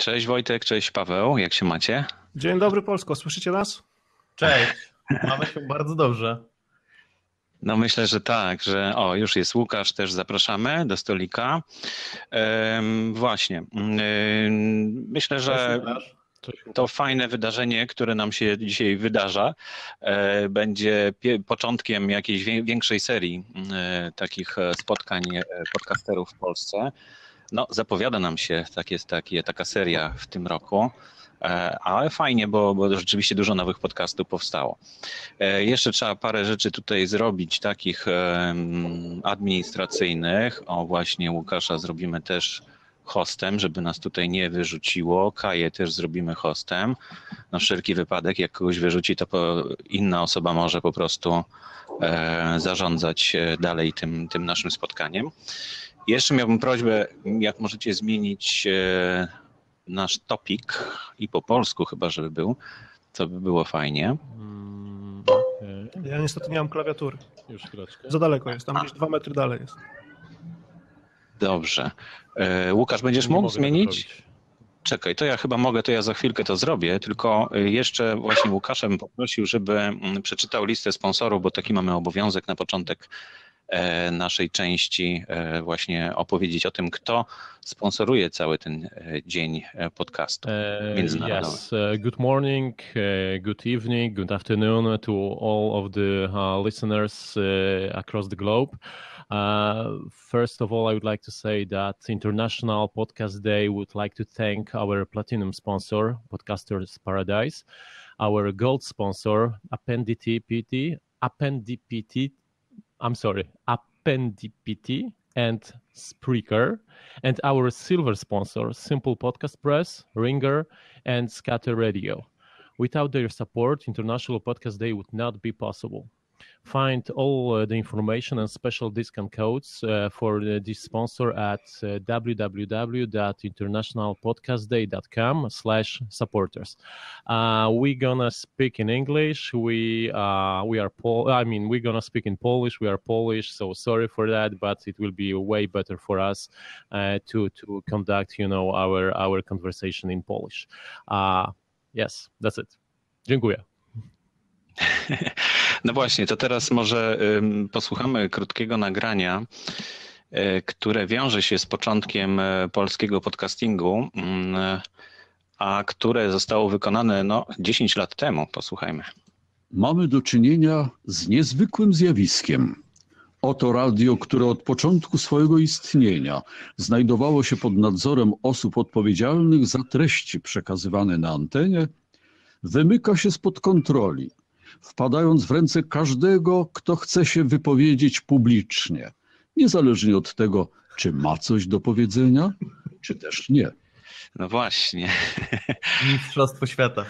Cześć Wojtek, cześć Paweł, jak się macie? Dzień dobry Polsko, słyszycie nas? Cześć, mamy się bardzo dobrze. No myślę, że tak, że o, już jest Łukasz, też zapraszamy do stolika. Ehm, właśnie, ehm, myślę, że to fajne wydarzenie, które nam się dzisiaj wydarza, e, będzie początkiem jakiejś większej serii e, takich spotkań e, podcasterów w Polsce. No, zapowiada nam się tak jest, takie, taka seria w tym roku, e, ale fajnie, bo, bo rzeczywiście dużo nowych podcastów powstało. E, jeszcze trzeba parę rzeczy tutaj zrobić, takich administracyjnych. O, właśnie Łukasza zrobimy też hostem, żeby nas tutaj nie wyrzuciło. Kaję też zrobimy hostem. Na wszelki wypadek, jak kogoś wyrzuci, to inna osoba może po prostu e, zarządzać dalej tym, tym naszym spotkaniem. Jeszcze miałbym prośbę, jak możecie zmienić e, nasz topik i po polsku chyba, żeby był, to by było fajnie. Mm, ja niestety nie mam klawiatury. Już chwileczkę. Za daleko jest, tam A. gdzieś dwa metry dalej jest. Dobrze. E, Łukasz, będziesz nie mógł zmienić? Czekaj, to ja chyba mogę, to ja za chwilkę to zrobię, tylko e, jeszcze właśnie Łukaszem poprosił, żeby mm, przeczytał listę sponsorów, bo taki mamy obowiązek na początek naszej części e, właśnie opowiedzieć o tym, kto sponsoruje cały ten e, dzień podcastu międzynarodowy. Yes, good morning, good evening, good afternoon to all of the uh, listeners across the globe. Uh, first of all, I would like to say that International Podcast Day would like to thank our platinum sponsor, Podcasters Paradise, our gold sponsor, Appendipity, Appendipity I'm sorry, Appendipity and Spreaker, and our silver sponsor, Simple Podcast Press, Ringer, and Scatter Radio. Without their support, International Podcast Day would not be possible. Find all uh, the information and special discount codes uh, for this sponsor at uh, www.internationalpodcastday.com slash supporters. Uh, we're gonna speak in English. We uh, we are Pol- I mean we're gonna speak in Polish. We are Polish, so sorry for that, but it will be way better for us uh, to to conduct you know our our conversation in Polish. yes, that's it. Dziękuję. No właśnie, to teraz może posłuchamy krótkiego nagrania, e, które wiąże się z początkiem e, polskiego podcastingu, mm, a które zostało wykonane no, 10 lat temu. Posłuchajmy. Mamy do czynienia z niezwykłym zjawiskiem. Oto radio, które od początku swojego istnienia znajdowało się pod nadzorem osób odpowiedzialnych za treści przekazywane na antenie, wymyka się spod kontroli wpadając w ręce każdego, kto chce się wypowiedzieć publicznie, niezależnie od tego, czy ma coś do powiedzenia, czy też nie. No właśnie. Mistrzostwo świata.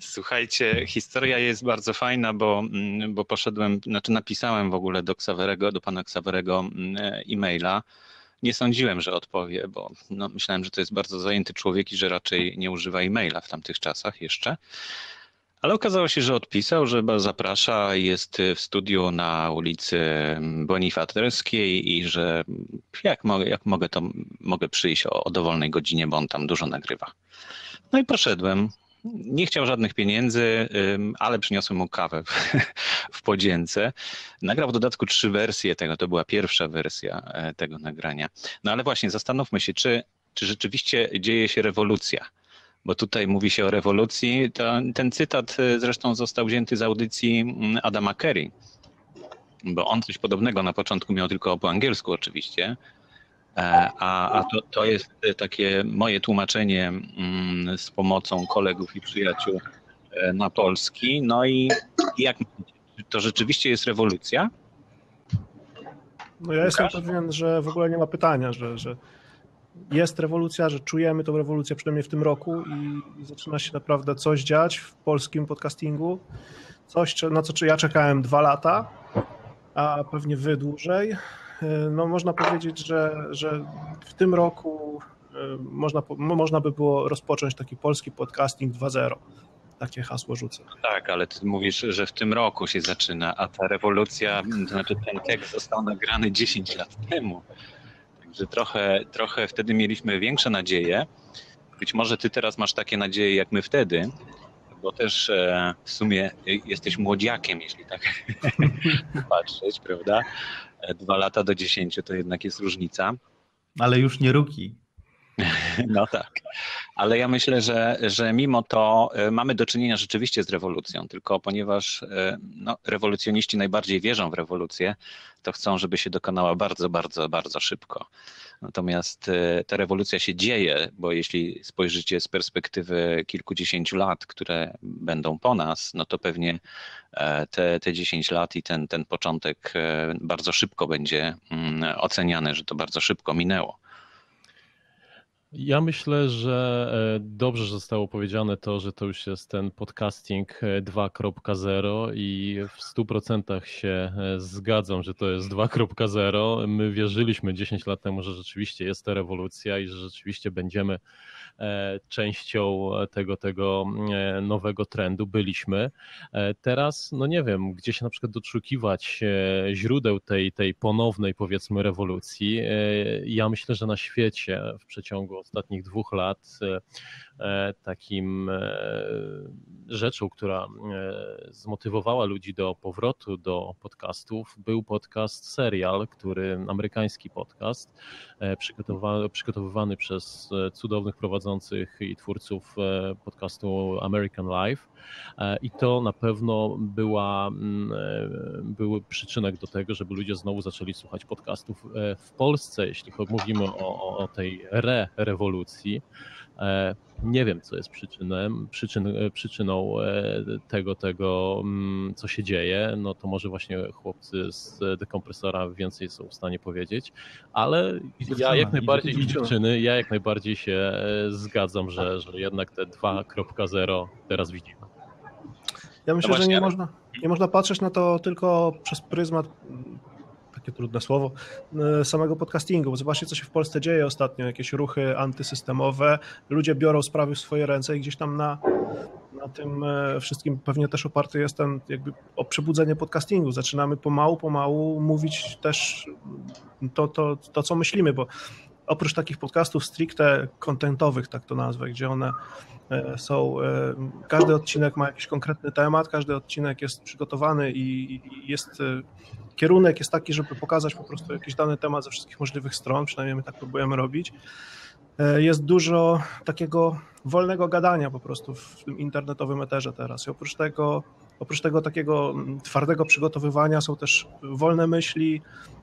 Słuchajcie, historia jest bardzo fajna, bo, mm, bo poszedłem, znaczy napisałem w ogóle do Ksawerego, do pana Ksawerego mm, e-maila. Nie sądziłem, że odpowie, bo no, myślałem, że to jest bardzo zajęty człowiek i że raczej nie używa e-maila w tamtych czasach jeszcze. Ale okazało się, że odpisał, że zaprasza, jest w studiu na ulicy Bonifaterskiej i że jak mogę, jak mogę to mogę przyjść o, o dowolnej godzinie, bo on tam dużo nagrywa. No i poszedłem. Nie chciał żadnych pieniędzy, ale przyniosłem mu kawę w podzięce. Nagrał w dodatku trzy wersje tego, to była pierwsza wersja e, tego nagrania. No ale właśnie zastanówmy się, czy, czy rzeczywiście dzieje się rewolucja bo tutaj mówi się o rewolucji. To, ten cytat y, zresztą został wzięty z audycji mm, Adama Kerry, bo on coś podobnego na początku miał tylko po angielsku oczywiście, e, a, a to, to jest takie moje tłumaczenie mm, z pomocą kolegów i przyjaciół e, na polski. No i jak to rzeczywiście jest rewolucja? No ja jestem pewien, że w ogóle nie ma pytania, że, że jest rewolucja, że czujemy tą rewolucję przynajmniej w tym roku i zaczyna się naprawdę coś dziać w polskim podcastingu. Coś, na co ja czekałem dwa lata, a pewnie wy dłużej. No można powiedzieć, że, że w tym roku e, można, można by było rozpocząć taki polski podcasting 2.0. Takie hasło rzucę. Tak, ale ty mówisz, że w tym roku się zaczyna, a ta rewolucja, to znaczy ten tekst został nagrany 10 lat temu. Także trochę, trochę wtedy mieliśmy większe nadzieje. być może ty teraz masz takie nadzieje jak my wtedy, bo też e, w sumie jesteś młodziakiem, jeśli tak patrzeć, prawda? E, dwa lata do dziesięciu to jednak jest różnica. Ale już nie ruki. No tak, ale ja myślę, że, że mimo to e, mamy do czynienia rzeczywiście z rewolucją, tylko ponieważ e, no, rewolucjoniści najbardziej wierzą w rewolucję, to chcą, żeby się dokonała bardzo, bardzo, bardzo szybko. Natomiast e, ta rewolucja się dzieje, bo jeśli spojrzycie z perspektywy kilkudziesięciu lat, które będą po nas, no to pewnie te, te 10 lat i ten, ten początek bardzo szybko będzie mm, oceniany, że to bardzo szybko minęło. Ja myślę, że e, dobrze zostało powiedziane to, że to już jest ten podcasting 2.0 e, i w 100% się e, zgadzam, że to jest 2.0. My wierzyliśmy 10 lat temu, że rzeczywiście jest to rewolucja i że rzeczywiście będziemy częścią tego, tego nowego trendu, byliśmy. Teraz, no nie wiem, gdzie się na przykład doszukiwać źródeł tej, tej ponownej, powiedzmy, rewolucji. Ja myślę, że na świecie w przeciągu ostatnich dwóch lat e, e, takim e, rzeczą, która zmotywowała ludzi do powrotu do podcastów, był podcast Serial, który amerykański podcast, przygotowywany, przez cudownych prowadzących i twórców podcastu American Life. I to na pewno była, mm, był przyczynek do tego, żeby ludzie znowu zaczęli słuchać podcastów w Polsce, jeśli mówimy o, o tej re-rewolucji rewolucji. E, nie wiem, co jest przyczynem, przyczyn, e, przyczyną e, tego, tego, mm, co się dzieje. No to może właśnie chłopcy z dekompresora więcej są w stanie powiedzieć, ale ja jak najbardziej i dziewczyny, ja jak najbardziej się zgadzam, że, że jednak te 2.0 teraz widzimy. Ja myślę, no że nie można, nie można patrzeć na to tylko przez pryzmat takie trudne słowo, e, samego podcastingu. Bo zobaczcie, co się w Polsce dzieje ostatnio, jakieś ruchy antysystemowe, ludzie biorą sprawy w swoje ręce i gdzieś tam na, na tym e, wszystkim pewnie też oparty jest ten jakby o przebudzenie podcastingu. Zaczynamy pomału, pomału mówić też to, to, to co myślimy, bo oprócz takich podcastów stricte kontentowych, tak to nazwę, gdzie one e, są, każdy odcinek ma jakiś konkretny temat, każdy odcinek jest przygotowany i jest kierunek jest taki, żeby pokazać po prostu jakiś dany temat ze wszystkich możliwych stron, przynajmniej my tak próbujemy robić. E, jest dużo takiego wolnego gadania po prostu w tym internetowym eterze teraz. I oprócz tego, oprócz tego takiego twardego przygotowywania są też wolne myśli, e,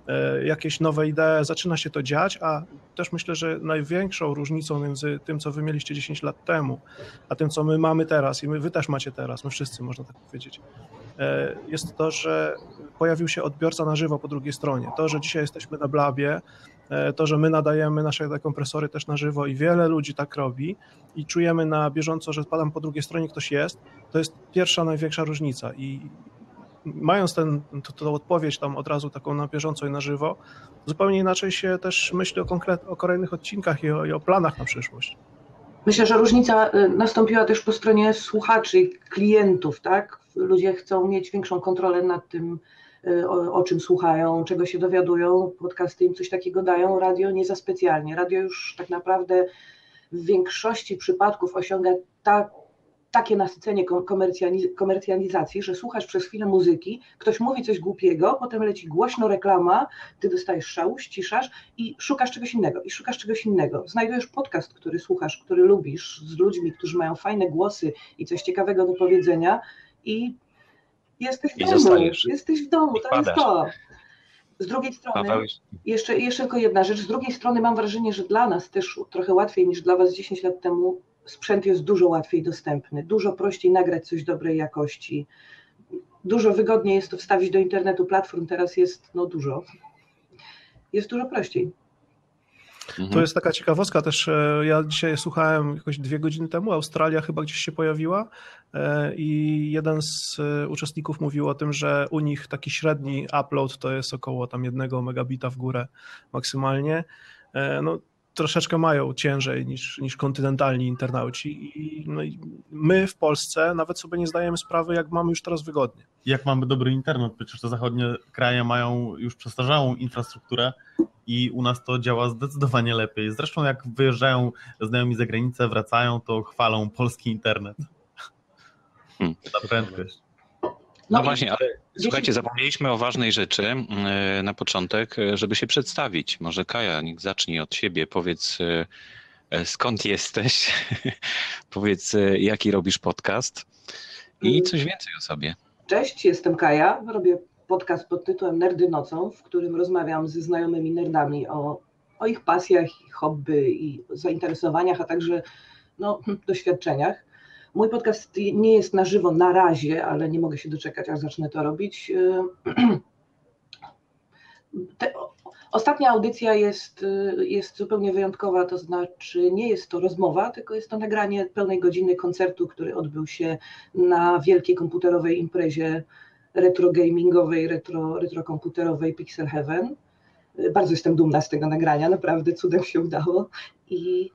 jakieś nowe idee, zaczyna się to dziać, a też myślę, że największą różnicą między tym, co wy mieliście 10 lat temu, a tym, co my mamy teraz i my, wy też macie teraz, my wszyscy, można tak powiedzieć, e, jest to, że pojawił się odbiorca na żywo po drugiej stronie. To, że dzisiaj jesteśmy na Blabie, e, to, że my nadajemy nasze dekompresory też na żywo i wiele ludzi tak robi i czujemy na bieżąco, że tam po drugiej stronie ktoś jest, to jest pierwsza, największa różnica i mając tą odpowiedź tam od razu taką na bieżąco i na żywo, zupełnie inaczej się też myśli o, konkret, o kolejnych odcinkach i o, i o planach na przyszłość. Myślę, że różnica y, nastąpiła też po stronie słuchaczy klientów, tak? Ludzie chcą mieć większą kontrolę nad tym, Y, o, o, czym słuchają, czego się dowiadują, podcasty im coś takiego dają, radio nie za specjalnie. Radio już tak naprawdę w większości przypadków osiąga tak, takie nasycenie komercjalizacji, że słuchasz przez chwilę muzyki, ktoś mówi coś głupiego, potem leci głośno reklama, ty dostajesz szału, ciszasz i szukasz czegoś innego, i szukasz czegoś innego. Znajdujesz podcast, który słuchasz, który lubisz, z ludźmi, którzy mają fajne głosy i coś ciekawego do powiedzenia i Jesteś w I domu, zostajesz. jesteś w domu, to jest to. Z drugiej strony, jeszcze, jeszcze tylko jedna rzecz, z drugiej strony mam wrażenie, że dla nas też trochę łatwiej niż dla Was 10 lat temu sprzęt jest dużo łatwiej dostępny, dużo prościej nagrać coś dobrej jakości, dużo wygodniej jest to wstawić do internetu, platform teraz jest no dużo, jest dużo prościej. To jest taka ciekawostka też. E, ja dzisiaj słuchałem jakoś dwie godziny temu, Australia chyba gdzieś się pojawiła e, i jeden z e, uczestników mówił o tym, że u nich taki średni upload to jest około tam jednego megabita w górę maksymalnie. No, troszeczkę mają ciężej niż, niż kontynentalni internauci I, no i my w Polsce nawet sobie nie zdajemy sprawy, jak mamy już teraz wygodnie. Jak mamy dobry internet, przecież te zachodnie kraje mają już przestarzałą infrastrukturę i u nas to działa zdecydowanie lepiej. Zresztą jak wyjeżdżają znajomi za granicę, wracają, to chwalą polski internet. Hmm. Ta prędkość. No, i właśnie, ale słuchajcie, zapomnieliśmy o ważnej rzeczy e, na początek, e, żeby się przedstawić. Może Kaja, niech zacznie od siebie. Powiedz, e, e, skąd jesteś, powiedz, jaki robisz podcast i Mm. coś więcej o sobie. Cześć, jestem Kaja. Robię podcast pod tytułem Nerdy nocą, w którym rozmawiam ze znajomymi nerdami o, o ich pasjach, ich hobby i zainteresowaniach, a także no, doświadczeniach. Mój podcast nie jest na żywo na razie, ale nie mogę się doczekać, aż zacznę to robić. Te, ostatnia audycja jest, jest zupełnie wyjątkowa, to znaczy nie jest to rozmowa, tylko jest to nagranie pełnej godziny koncertu, który odbył się na wielkiej komputerowej imprezie retro gamingowej, retro, retro komputerowej Pixel Heaven. Bardzo jestem dumna z tego nagrania, naprawdę cudem się udało. I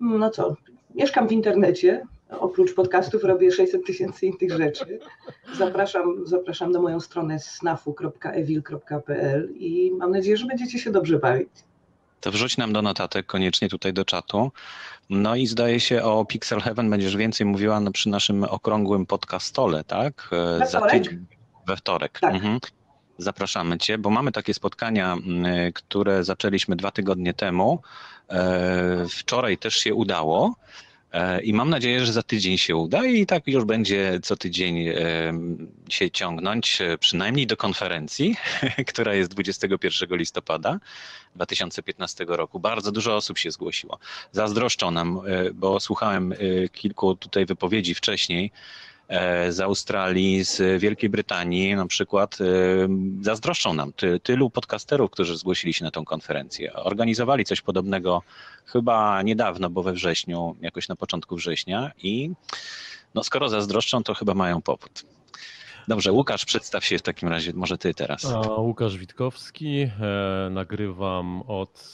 no co, mieszkam w internecie, oprócz podcastów robię 600 tysięcy innych rzeczy. Zapraszam, zapraszam na moją stronę snafu.evil.pl i mam nadzieję, że będziecie się dobrze bawić. To wrzuć nam do notatek koniecznie tutaj do czatu. No i zdaje się o Pixel Heaven będziesz więcej mówiła na- przy naszym okrągłym podcastole, tak? E, We Za tydzień. We wtorek. Tak. Mhm. Zapraszamy Cię, bo mamy takie spotkania, które zaczęliśmy dwa tygodnie temu. E, Wczoraj też się udało. E, I mam nadzieję, że za tydzień się uda i tak już będzie co tydzień em, się ciągnąć, e, przynajmniej do konferencji, która jest 21 listopada 2015 roku. Bardzo dużo osób się zgłosiło. Zazdroszczą nam, e, bo słuchałem e, kilku tutaj wypowiedzi wcześniej e, z Australii, z Wielkiej Brytanii na przykład. e, Zazdroszczą nam ty, tylu podcasterów, którzy zgłosili się na tą konferencję. Organizowali coś podobnego chyba niedawno, bo we wrześniu, jakoś na początku września i no skoro zazdroszczą, to chyba mają powód. Dobrze, Łukasz, przedstaw się w takim razie, może ty teraz. A, Łukasz Witkowski, e, nagrywam od,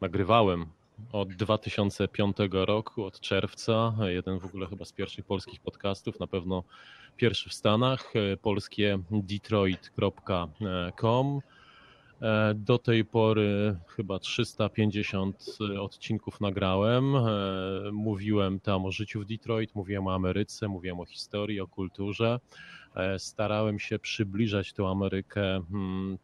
nagrywałem od 2005 roku, od czerwca, jeden w ogóle chyba z pierwszych polskich podcastów, na pewno pierwszy w Stanach, polskie detroit.com. Do tej pory chyba 350 odcinków nagrałem. Mówiłem tam o życiu w Detroit, mówiłem o Ameryce, mówiłem o historii, o kulturze. Starałem się przybliżać tą Amerykę, mm,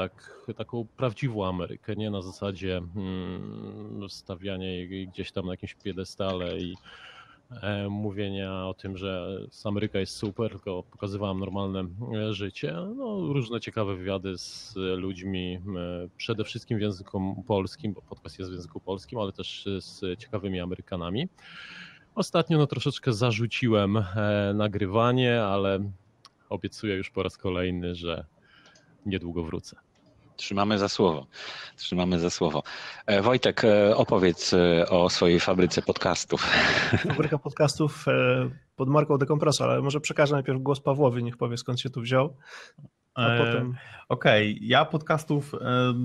tak, taką prawdziwą Amerykę, nie na zasadzie mm, stawiania jej gdzieś tam na jakimś piedestale i e, mówienia o tym, że Ameryka jest super, tylko pokazywałem normalne e, życie. No, różne ciekawe wywiady z ludźmi, e, przede wszystkim w języku polskim, bo podcast jest w języku polskim, ale też z ciekawymi Amerykanami. Ostatnio no, troszeczkę zarzuciłem e, nagrywanie, ale obiecuję już po raz kolejny, że niedługo wrócę. Trzymamy za słowo. Trzymamy za słowo. E, Wojtek, e, opowiedz e, o swojej fabryce podcastów. Fabryka podcastów pod marką Dekompresor, ale może przekażę najpierw głos Pawłowi, niech powie skąd się tu wziął, a potem... Okej, ja podcastów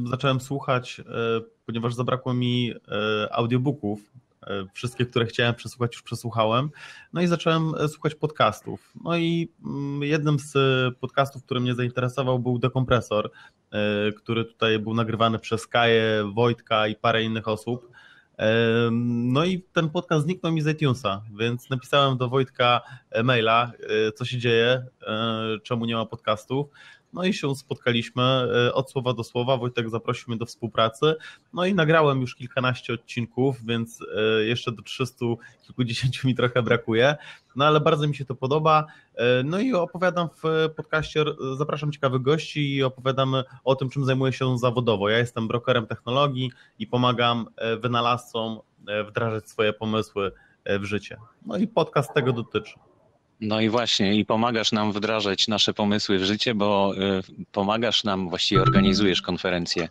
zacząłem słuchać, ponieważ zabrakło mi audiobooków. Wszystkie, które chciałem przesłuchać, już przesłuchałem. No i zacząłem słuchać podcastów. No i mm, jednym z podcastów, który mnie zainteresował, był Dekompresor, który tutaj był nagrywany przez Kaję, Wojtka i parę innych osób. E, No i ten podcast zniknął mi z iTunesa, więc napisałem do Wojtka e, maila, e, co się dzieje, e, czemu nie ma podcastów. No i się spotkaliśmy e, od słowa do słowa. Wojtek zaprosił mnie do współpracy. No i nagrałem już kilkanaście odcinków, więc e, jeszcze do 300 kilkudziesięciu mi trochę brakuje. No ale bardzo mi się to podoba. E, No i opowiadam w podcaście, zapraszam ciekawych gości i opowiadamy o tym, czym zajmuję się zawodowo. Ja jestem brokerem technologii i pomagam wynalazcom wdrażać swoje pomysły w życie. No i podcast tego dotyczy. No i właśnie, i pomagasz nam wdrażać nasze pomysły w życie, bo e, pomagasz nam, właściwie organizujesz konferencję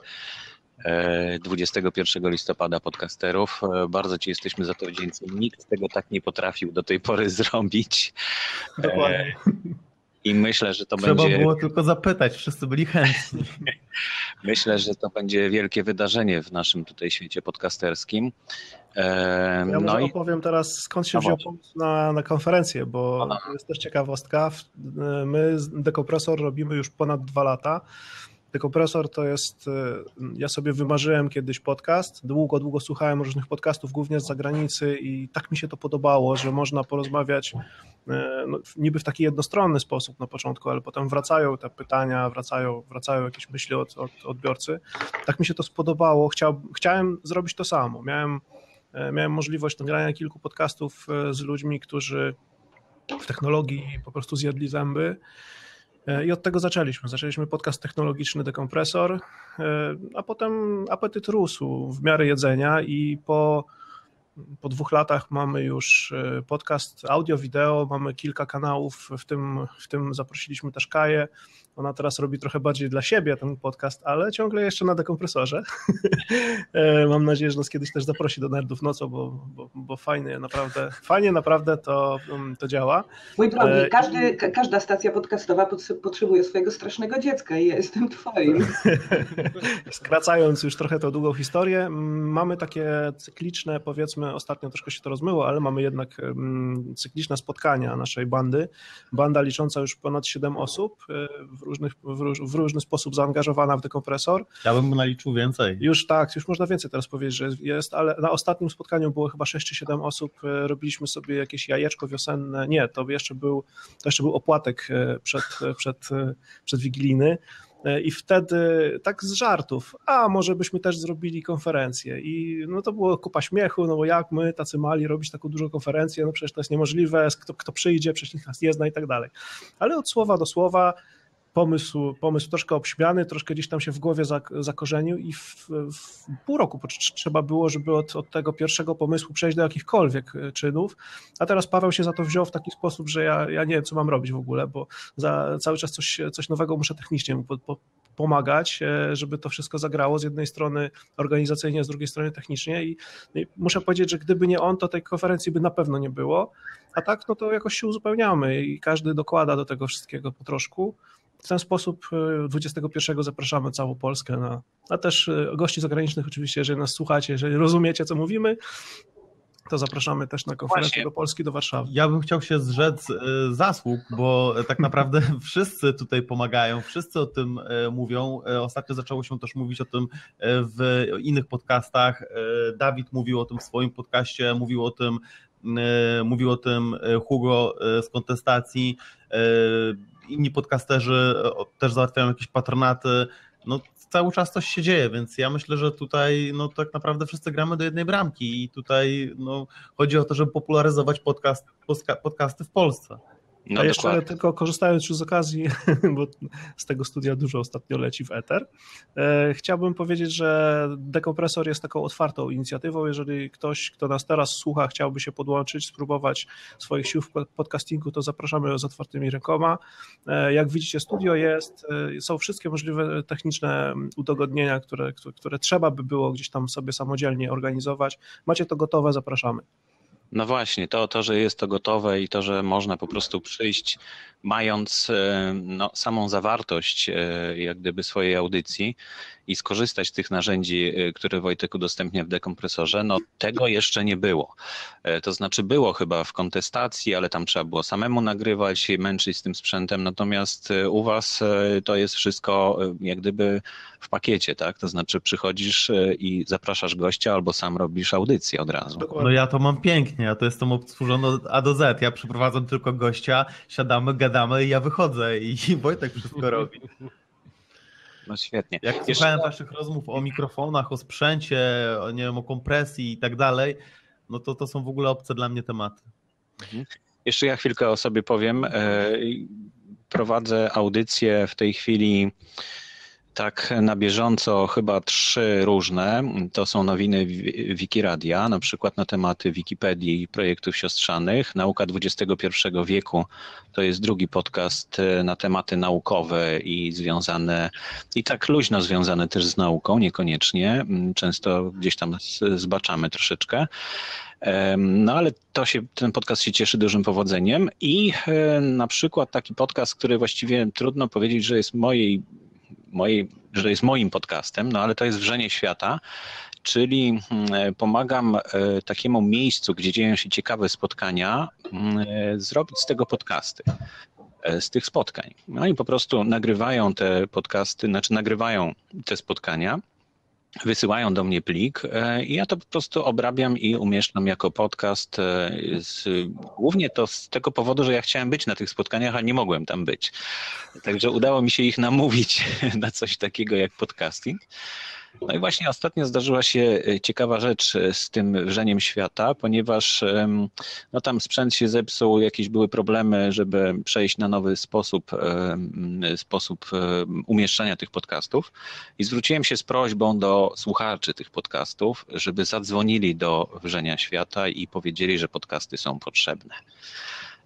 e, 21 listopada podcasterów. E, Bardzo Ci jesteśmy za to wdzięczni. Nikt tego tak nie potrafił do tej pory zrobić. Dokładnie. I myślę, że to Trzeba będzie. było tylko zapytać, wszyscy byli chętni. Myślę, że to będzie wielkie wydarzenie w naszym tutaj świecie podcasterskim. E, Ja No może i opowiem teraz, skąd się A wziął pomysł na, na konferencję, bo Aha. to jest też ciekawostka. W- My Dekompresor robimy już ponad dwa lata. Dekompresor to jest, ja sobie wymarzyłem kiedyś podcast, długo, długo słuchałem różnych podcastów, głównie z zagranicy i tak mi się to podobało, że można porozmawiać no, niby w taki jednostronny sposób na początku, ale potem wracają te pytania, wracają, wracają jakieś myśli od, od odbiorcy. Tak mi się to spodobało, Chciał, chciałem zrobić to samo. Miałem, miałem możliwość nagrania kilku podcastów z ludźmi, którzy w technologii po prostu zjedli zęby. I od tego zaczęliśmy. Zaczęliśmy podcast technologiczny Dekompresor, a potem apetyt rósł w miarę jedzenia i po, po dwóch latach mamy już podcast audio, wideo, mamy kilka kanałów, w tym, w tym zaprosiliśmy też Kaję, ona teraz robi trochę bardziej dla siebie ten podcast, ale ciągle jeszcze na dekompresorze. Mam nadzieję, że nas kiedyś też zaprosi do Nerdów Nocą, bo, bo, bo fajnie naprawdę, fajnie naprawdę to, to działa. Mój drogi, każdy, każda stacja podcastowa potrzebuje swojego strasznego dziecka i ja jestem twoim. Skracając już trochę tą długą historię, mamy takie cykliczne, powiedzmy, ostatnio troszkę się to rozmyło, ale mamy jednak cykliczne spotkania naszej bandy. Banda licząca już ponad 7 osób w różnych, w, róż, w, różny sposób zaangażowana w dekompresor. Ja bym naliczył więcej. Już tak, już można więcej teraz powiedzieć, że jest, ale na ostatnim spotkaniu było chyba 6 czy 7 osób, robiliśmy sobie jakieś jajeczko wiosenne, nie, to jeszcze był, to jeszcze był opłatek przed, przed, przed Wigilijny i wtedy tak z żartów, a może byśmy też zrobili konferencję i no to było kupa śmiechu, no bo jak my tacy mali robić taką dużą konferencję, no przecież to jest niemożliwe, kto, kto przyjdzie, przecież nikt nas nie zna i tak dalej. Ale od słowa do słowa pomysł, pomysł troszkę obśmiany, troszkę gdzieś tam się w głowie zakorzenił i w, w pół roku trzeba było, żeby od, od, tego pierwszego pomysłu przejść do jakichkolwiek czynów, a teraz Paweł się za to wziął w taki sposób, że ja, ja nie wiem, co mam robić w ogóle, bo za cały czas coś, coś nowego muszę technicznie mu po, po, pomagać, żeby to wszystko zagrało z jednej strony organizacyjnie, z drugiej strony technicznie. I, i muszę powiedzieć, że gdyby nie on, to tej konferencji by na pewno nie było, a tak no to jakoś się uzupełniamy i każdy dokłada do tego wszystkiego po troszku. W ten sposób 21 zapraszamy całą Polskę, na, a też gości zagranicznych oczywiście, jeżeli nas słuchacie, jeżeli rozumiecie, co mówimy, to zapraszamy też na konferencję Właśnie. do Polski, do Warszawy. Ja bym chciał się zrzec zasług, bo tak naprawdę wszyscy tutaj pomagają, wszyscy o tym mówią. Ostatnio zaczęło się też mówić o tym w innych podcastach. Dawid mówił o tym w swoim podcaście, mówił o tym mówił o tym Hugo z kontestacji inni podcasterzy też załatwiają jakieś patronaty. No, cały czas coś się dzieje, więc ja myślę, że tutaj no, tak naprawdę wszyscy gramy do jednej bramki i tutaj no, chodzi o to, żeby popularyzować podcast, podcasty w Polsce. No A jeszcze dokładnie. tylko korzystając już z okazji, bo z tego studia dużo ostatnio leci w Ether, chciałbym powiedzieć, że Dekompresor jest taką otwartą inicjatywą. Jeżeli ktoś, kto nas teraz słucha, chciałby się podłączyć, spróbować swoich sił w podcastingu, to zapraszamy z otwartymi rękoma. Jak widzicie, studio jest, są wszystkie możliwe techniczne udogodnienia, które, które trzeba by było gdzieś tam sobie samodzielnie organizować. Macie to gotowe, zapraszamy. No właśnie, to, to, że jest to gotowe i to, że można po prostu przyjść, mając no, samą zawartość jak gdyby swojej audycji i skorzystać z tych narzędzi, które Wojtek udostępnia w dekompresorze, no tego jeszcze nie było. To znaczy było chyba w kontestacji, ale tam trzeba było samemu nagrywać, męczyć z tym sprzętem, natomiast u was to jest wszystko jak gdyby w pakiecie, tak? To znaczy przychodzisz i zapraszasz gościa albo sam robisz audycję od razu. No ja to mam pięknie, ja to jestem obsłużony od A do Z, ja przyprowadzam tylko gościa, siadamy, gadamy i ja wychodzę i Wojtek wszystko robi. No świetnie. Jak Jeszcze... słuchałem waszych rozmów o mikrofonach, o sprzęcie, o, nie wiem, o kompresji i tak dalej, no to to są w ogóle obce dla mnie tematy. Mhm. Jeszcze ja chwilkę o sobie powiem. Prowadzę audycję w tej chwili tak na bieżąco chyba trzy różne. To są nowiny Wikiradia, na przykład na tematy Wikipedii i projektów siostrzanych. Nauka XXI wieku to jest drugi podcast e, na tematy naukowe i związane, i tak luźno związane też z nauką, niekoniecznie. Często gdzieś tam zbaczamy troszeczkę. No ale to się, ten podcast się cieszy dużym powodzeniem i e, na przykład taki podcast, który właściwie trudno powiedzieć, że jest mojej mojej, że jest moim podcastem, no ale to jest Wrzenie Świata, czyli mm, pomagam e, takiemu miejscu, gdzie dzieją się ciekawe spotkania, mm, e, zrobić z tego podcasty. e, z tych spotkań. Oni po prostu nagrywają te podcasty, znaczy nagrywają te spotkania, wysyłają do mnie plik e, i ja to po prostu obrabiam i umieszczam jako podcast. e, Z, głównie to z tego powodu, że ja chciałem być na tych spotkaniach, a nie mogłem tam być. Także udało mi się ich namówić na coś takiego jak podcasting. No i właśnie ostatnio zdarzyła się e, ciekawa rzecz e, z tym wrzeniem świata, ponieważ no tam sprzęt się zepsuł, jakieś były problemy, żeby przejść na nowy sposób, em, sposób umieszczania tych podcastów i zwróciłem się z prośbą do słuchaczy tych podcastów, żeby zadzwonili do wrzenia świata i powiedzieli, że podcasty są potrzebne.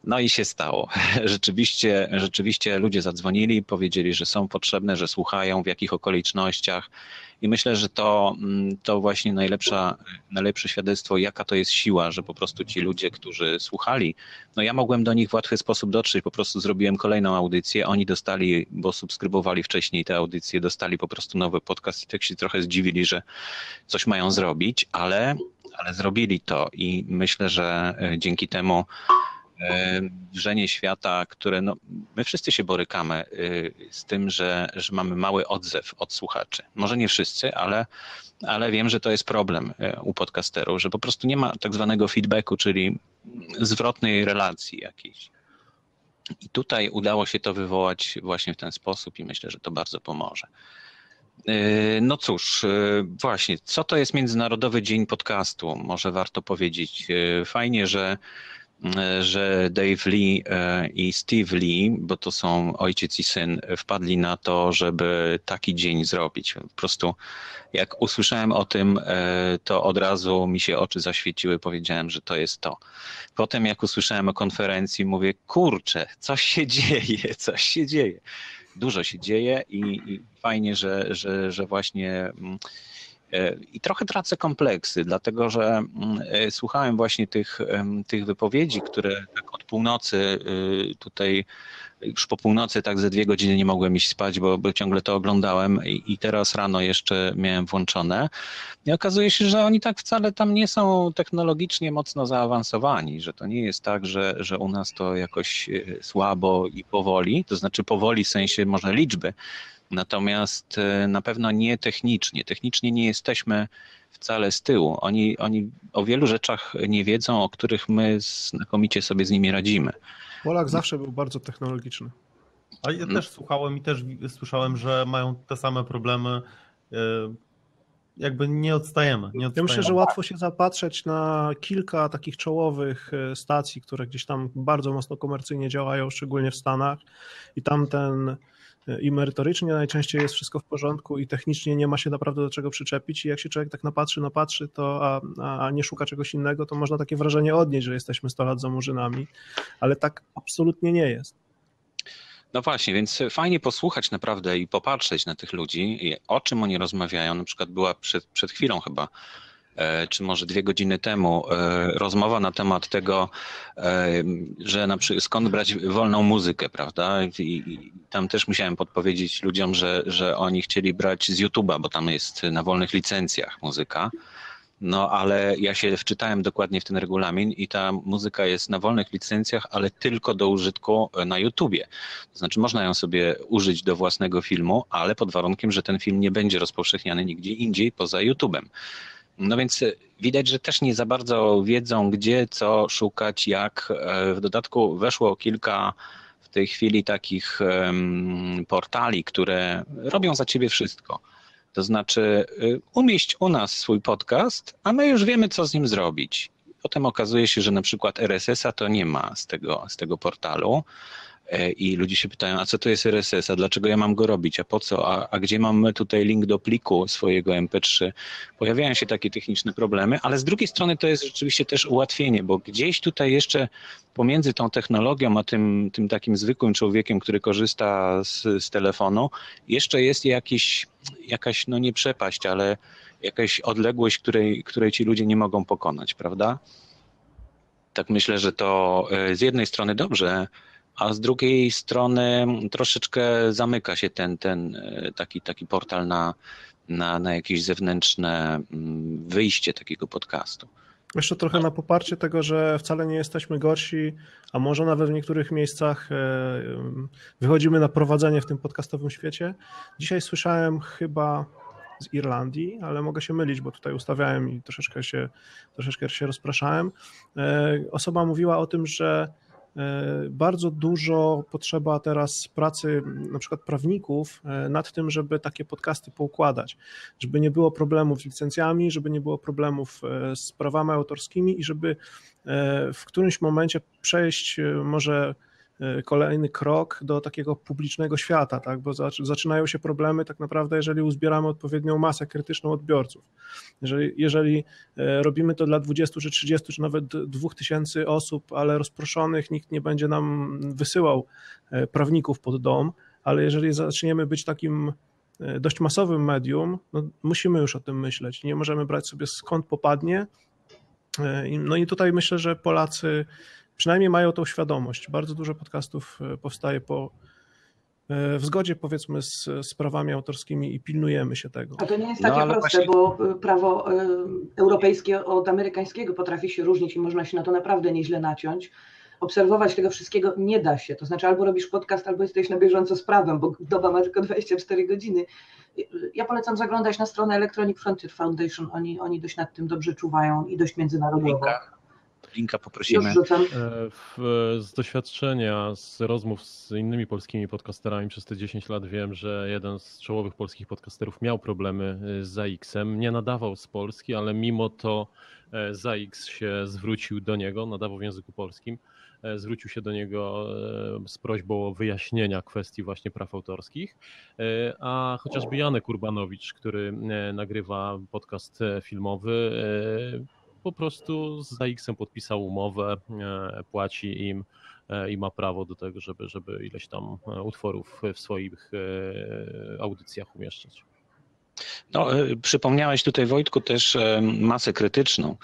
No i się stało. Rzeczywiście, rzeczywiście ludzie zadzwonili, powiedzieli, że są potrzebne, że słuchają, w jakich okolicznościach. I myślę, że to, mm, to właśnie najlepsza, najlepsze świadectwo, jaka to jest siła, że po prostu ci ludzie, którzy słuchali, no ja mogłem do nich w łatwy sposób dotrzeć, po prostu zrobiłem kolejną audycję, oni dostali, bo subskrybowali wcześniej te audycje, dostali po prostu nowy podcast i tak się trochę zdziwili, że coś mają zrobić, ale, ale zrobili to i myślę, że e, dzięki temu wrzenie świata, które no, my wszyscy się borykamy e, z tym, że, że mamy mały odzew od słuchaczy. Może nie wszyscy, ale, ale wiem, że to jest problem e, u podcasterów, że po prostu nie ma tak zwanego feedbacku, czyli zwrotnej relacji jakiejś. I tutaj udało się to wywołać właśnie w ten sposób i myślę, że to bardzo pomoże. E, No cóż, e, właśnie, co to jest Międzynarodowy Dzień Podcastu? Może warto powiedzieć. E, Fajnie, że, e, że Dave Lee e, i Steve Lee, bo to są ojciec i syn, wpadli na to, żeby taki dzień zrobić. Po prostu jak usłyszałem o tym, e, to od razu mi się oczy zaświeciły, powiedziałem, że to jest to. Potem jak usłyszałem o konferencji, mówię, kurczę, coś się dzieje, coś się dzieje dużo się dzieje i, i fajnie, że, że, że właśnie. E, I trochę tracę kompleksy, dlatego że mm, e, słuchałem właśnie tych, tych wypowiedzi, które tak od północy y, tutaj, już po północy tak ze dwie godziny nie mogłem iść spać, bo, bo ciągle to oglądałem i, i teraz rano jeszcze miałem włączone. I okazuje się, że oni tak wcale tam nie są technologicznie mocno zaawansowani, że to nie jest tak, że, że u nas to jakoś e, słabo i powoli, to znaczy powoli w sensie może liczby, natomiast e, na pewno nie technicznie. Technicznie nie jesteśmy wcale z tyłu. Oni, oni o wielu rzeczach nie wiedzą, o których my znakomicie sobie z nimi radzimy. Polak zawsze był bardzo technologiczny. Ale ja też słuchałem i też słyszałem, że mają te same problemy. e, Jakby nie odstajemy. Nie Ja odstajemy. myślę, że łatwo się zapatrzeć na kilka takich czołowych e, stacji, które gdzieś tam bardzo mocno komercyjnie działają, szczególnie w Stanach i tam ten i merytorycznie najczęściej jest wszystko w porządku i technicznie nie ma się naprawdę do czego przyczepić i jak się człowiek tak napatrzy, napatrzy, to a, a nie szuka czegoś innego, to można takie wrażenie odnieść, że jesteśmy 100 lat za murzynami, ale tak absolutnie nie jest. No właśnie, więc fajnie posłuchać naprawdę i popatrzeć na tych ludzi, o czym oni rozmawiają. Na przykład była przed, przed chwilą chyba, czy może dwie godziny temu, e, rozmowa na temat tego, e, że na przykład skąd brać wolną muzykę, prawda? I tam też musiałem podpowiedzieć ludziom, że, że oni chcieli brać z YouTube'a, bo tam jest na wolnych licencjach muzyka. No, ale ja się wczytałem dokładnie w ten regulamin i ta muzyka jest na wolnych licencjach, ale tylko do użytku na YouTubie. To znaczy, można ją sobie użyć do własnego filmu, ale pod warunkiem, że ten film nie będzie rozpowszechniany nigdzie indziej poza YouTubem. No więc e, widać, że też nie za bardzo wiedzą, gdzie, co szukać, jak. E, W dodatku weszło kilka w tej chwili takich portali, które robią za ciebie wszystko. To znaczy, y, umieść u nas swój podcast, a my już wiemy, co z nim zrobić. Potem okazuje się, że na przykład RSS-a to nie ma z tego, z tego portalu. E, I ludzie się pytają, a co to jest RSS, a dlaczego ja mam go robić, a po co, a, a gdzie mam tutaj link do pliku swojego MP3. Pojawiają się takie techniczne problemy, ale z drugiej strony to jest rzeczywiście też ułatwienie, bo gdzieś tutaj jeszcze pomiędzy tą technologią, a tym, tym takim zwykłym człowiekiem, który korzysta z, z telefonu, jeszcze jest jakiś, jakaś, no nie przepaść, ale jakaś odległość, której, której ci ludzie nie mogą pokonać, prawda? Tak myślę, że to e, z jednej strony dobrze, a z drugiej strony troszeczkę zamyka się ten, ten e, taki, taki portal na, na, na jakieś zewnętrzne mm, wyjście takiego podcastu. Jeszcze trochę na poparcie tego, że wcale nie jesteśmy gorsi, a może nawet w niektórych miejscach e, wychodzimy na prowadzenie w tym podcastowym świecie. Dzisiaj słyszałem chyba z Irlandii, ale mogę się mylić, bo tutaj ustawiałem i troszeczkę się, troszeczkę się rozpraszałem. E, osoba mówiła o tym, że bardzo dużo potrzeba teraz pracy na przykład prawników nad tym, żeby takie podcasty poukładać, żeby nie było problemów z licencjami, żeby nie było problemów z prawami autorskimi i żeby w którymś momencie przejść może kolejny krok do takiego publicznego świata, tak? bo zaczynają się problemy tak naprawdę, jeżeli uzbieramy odpowiednią masę krytyczną odbiorców. Jeżeli, jeżeli robimy to dla 20 czy 30 czy nawet 2000 osób, ale rozproszonych, nikt nie będzie nam wysyłał prawników pod dom, ale jeżeli zaczniemy być takim dość masowym medium, no musimy już o tym myśleć. Nie możemy brać sobie skąd popadnie. No i tutaj myślę, że Polacy przynajmniej mają tą świadomość. Bardzo dużo podcastów powstaje po, w zgodzie powiedzmy z, z prawami autorskimi i pilnujemy się tego. A to nie jest takie No, proste, właśnie- bo prawo y, europejskie od amerykańskiego potrafi się różnić i można się na to naprawdę nieźle naciąć. Obserwować tego wszystkiego nie da się. To znaczy, albo robisz podcast, albo jesteś na bieżąco z prawem, bo doba ma tylko 24 godziny. Ja polecam zaglądać na stronę Electronic Frontier Foundation. Oni, oni dość nad tym dobrze czuwają i dość międzynarodowo. Linka, linka poprosimy. E, W, z doświadczenia, z rozmów z innymi polskimi podcasterami przez te 10 lat wiem, że jeden z czołowych polskich podcasterów miał problemy e, z ZAX-em. Nie nadawał z Polski, ale mimo to e, ZAX się zwrócił do niego, nadawał w języku polskim, zwrócił się do niego z prośbą o wyjaśnienia kwestii właśnie praw autorskich. A chociażby Janek Urbanowicz, który nagrywa podcast filmowy, po prostu z ZAX-em podpisał umowę, e, płaci im e, i ma prawo do tego, żeby, żeby ileś tam e, utworów w swoich audycjach umieszczać. No, przypomniałeś tutaj, Wojtku, też masę krytyczną.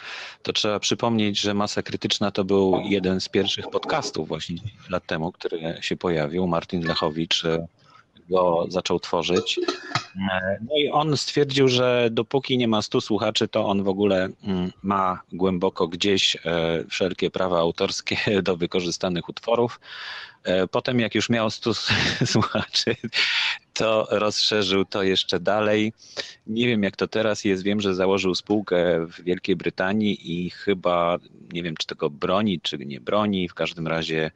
To trzeba przypomnieć, że masa krytyczna to był jeden z pierwszych podcastów właśnie 10 lat temu, który się pojawił. Martin Lechowicz go zaczął tworzyć. E, No i on stwierdził, że dopóki nie ma 100 słuchaczy, to on w ogóle mm, ma głęboko gdzieś e, wszelkie prawa autorskie do wykorzystanych utworów. E, Potem, jak już miał 100 słuchaczy, to rozszerzył to jeszcze dalej. Nie wiem, jak to teraz jest. Wiem, że założył spółkę w Wielkiej Brytanii i chyba, nie wiem, czy tego broni, czy nie broni. W każdym razie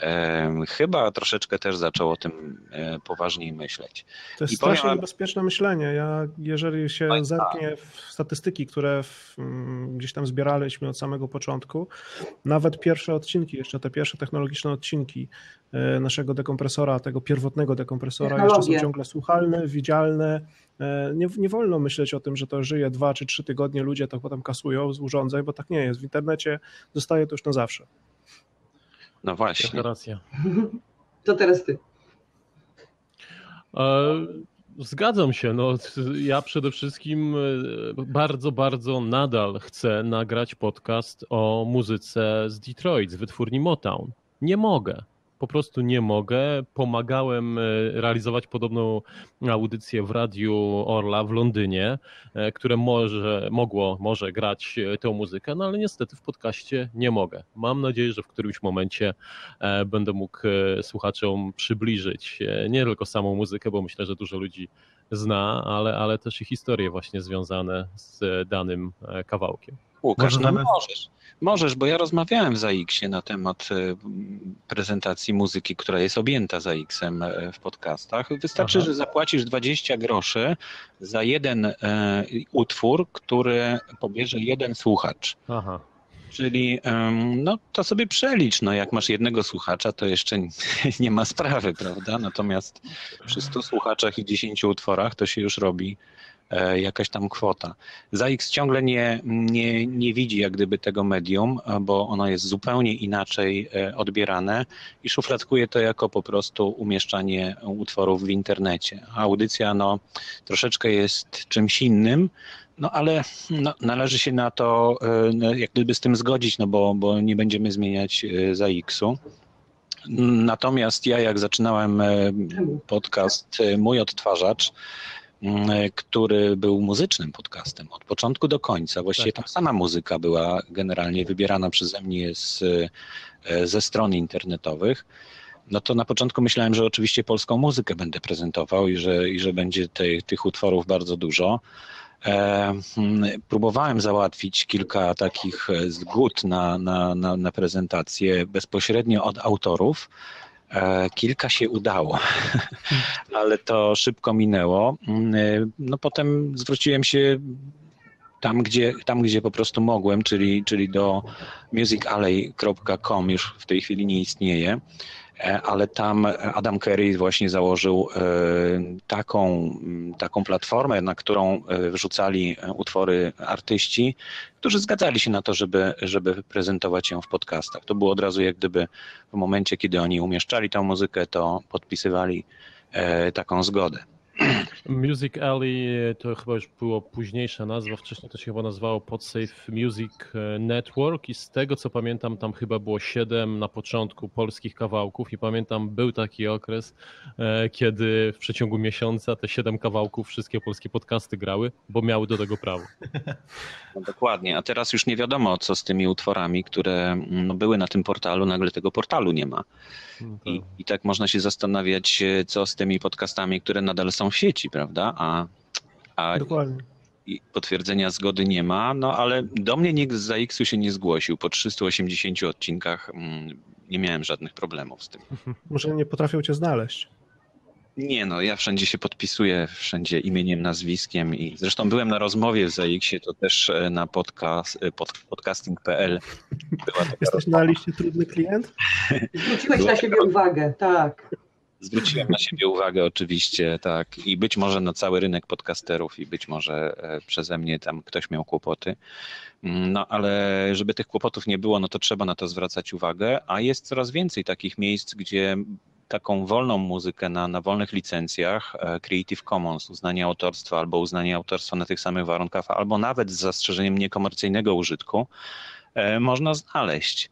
em, chyba troszeczkę też zaczął o tym e, poważniej myśleć. To jest I powiem strasznie wam- niebezpieczne myślenie. Ja, jeżeli się Oj, zerknie w statystyki, które w, mm, gdzieś tam zbieraliśmy od samego początku, nawet pierwsze odcinki, jeszcze te pierwsze technologiczne odcinki e, naszego dekompresora, tego pierwotnego dekompresora, jeszcze są ciągle słuchalne, widzialne. E, Nie, nie wolno myśleć o tym, że to żyje dwa czy trzy tygodnie, ludzie to potem kasują z urządzeń, bo tak nie jest. W internecie zostaje to już na zawsze. No właśnie. Deklaracja. To teraz ty. E, Zgadzam się. No, ja przede wszystkim e, bardzo, bardzo nadal chcę nagrać podcast o muzyce z Detroit, z wytwórni Motown. Nie mogę. Po prostu nie mogę. Pomagałem e, realizować podobną audycję w radiu Orla w Londynie, e, które może, mogło, może grać e, tę muzykę, no ale niestety w podcaście nie mogę. Mam nadzieję, że w którymś momencie będę mógł słuchaczom przybliżyć nie tylko samą muzykę, bo myślę, że dużo ludzi zna, ale, ale też i historie właśnie związane z danym kawałkiem. Łukasz, Może no nawet- możesz. Możesz, bo ja rozmawiałem w ZAX-ie na temat e, prezentacji muzyki, która jest objęta ZAX-em e, w podcastach. Wystarczy, Aha. że zapłacisz 20 groszy za jeden e, utwór, który pobierze jeden słuchacz. Aha. Czyli em, no, to sobie przelicz. No, jak masz jednego słuchacza, to jeszcze nie ma sprawy, prawda? Natomiast przy 100 słuchaczach i 10 utworach to się już robi jakaś tam kwota. ZAX ciągle nie, nie, nie widzi jak gdyby tego medium, a bo ono jest zupełnie inaczej e, odbierane i szufladkuje to jako po prostu umieszczanie utworów w internecie. Audycja no, troszeczkę jest czymś innym, no ale no, należy się na to e, no, jak gdyby z tym zgodzić, no bo, bo nie będziemy zmieniać e, ZAX-u. Natomiast ja jak zaczynałem e, podcast e, Mój Odtwarzacz, który był muzycznym podcastem od początku do końca. Właściwie Tak. tam sama muzyka była generalnie wybierana przeze mnie z, e, ze stron internetowych. No to na początku myślałem, że oczywiście polską muzykę będę prezentował i że, i że będzie tych utworów bardzo dużo. E, mm, próbowałem załatwić kilka takich e, zgód na, na, na, na prezentację bezpośrednio od autorów. E, Kilka się udało, ale to szybko minęło. Mm, e, No potem zwróciłem się tam, gdzie, tam, gdzie po prostu mogłem, czyli, czyli do musicalley.com już w tej chwili nie istnieje, ale tam Adam Kerry właśnie założył e, taką, taką platformę, na którą e, wrzucali utwory artyści, którzy zgadzali się na to, żeby, żeby prezentować ją w podcastach. To było od razu jak gdyby w momencie, kiedy oni umieszczali tę muzykę, to podpisywali e, taką zgodę. Music Alley e, to chyba już było późniejsza nazwa, wcześniej to się chyba nazywało Podsafe Music e, Network i z tego co pamiętam tam chyba było siedem na początku polskich kawałków i pamiętam był taki okres, e, kiedy w przeciągu miesiąca te siedem kawałków wszystkie polskie podcasty grały, bo miały do tego prawo. No dokładnie, a teraz już nie wiadomo, co z tymi utworami, które no, były na tym portalu, nagle tego portalu nie ma. No I, I tak można się zastanawiać, co z tymi podcastami, które nadal są w sieci, prawda? A, a Dokładnie. potwierdzenia zgody nie ma, no ale do mnie nikt z ZX-u się nie zgłosił. Po 380 odcinkach mm, nie miałem żadnych problemów z tym. Może nie potrafią cię znaleźć. Nie no, ja wszędzie się podpisuję, wszędzie imieniem, nazwiskiem i zresztą byłem na rozmowie w ZX-ie, to też e, na podcast, e, pod, podcasting.pl Jesteś na liście trudny klient? Zwróciłeś na siebie uwagę, tak. Zwróciłem na siebie uwagę oczywiście, tak. I być może na cały rynek podcasterów i być może e, przeze mnie tam ktoś miał kłopoty. Mm, No ale żeby tych kłopotów nie było, no to trzeba na to zwracać uwagę, a jest coraz więcej takich miejsc, gdzie taką wolną muzykę na, na wolnych licencjach, e, Creative Commons, uznanie autorstwa albo uznanie autorstwa na tych samych warunkach, albo nawet z zastrzeżeniem niekomercyjnego użytku, e, można znaleźć.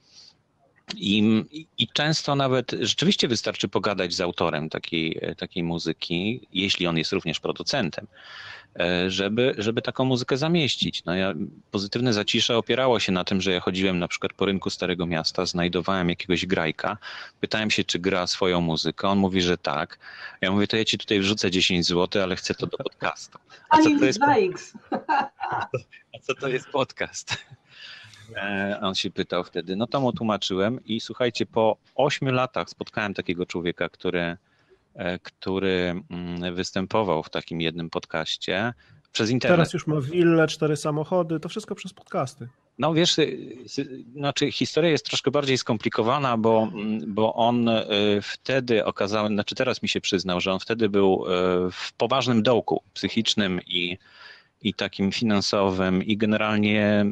I, I często nawet rzeczywiście wystarczy pogadać z autorem takiej, takiej muzyki, jeśli on jest również producentem, e, żeby, żeby taką muzykę zamieścić. No ja, pozytywne zacisze opierało się na tym, że ja chodziłem na przykład po rynku Starego Miasta, znajdowałem jakiegoś grajka, pytałem się, czy gra swoją muzykę, on mówi, że tak. Ja mówię, to ja ci tutaj wrzucę 10 zł, ale chcę to do podcastu. A co to jest, a co to jest podcast? E, On się pytał wtedy. No to mu tłumaczyłem i słuchajcie, po ośmiu latach spotkałem takiego człowieka, który, e, który mm, występował w takim jednym podcaście przez internet. Teraz już ma willę, cztery samochody, to wszystko przez podcasty. No wiesz, y, znaczy historia jest troszkę bardziej skomplikowana, bo, mm, bo on y, wtedy okazał, znaczy teraz mi się przyznał, że on wtedy był y, w poważnym dołku psychicznym i, i takim finansowym i generalnie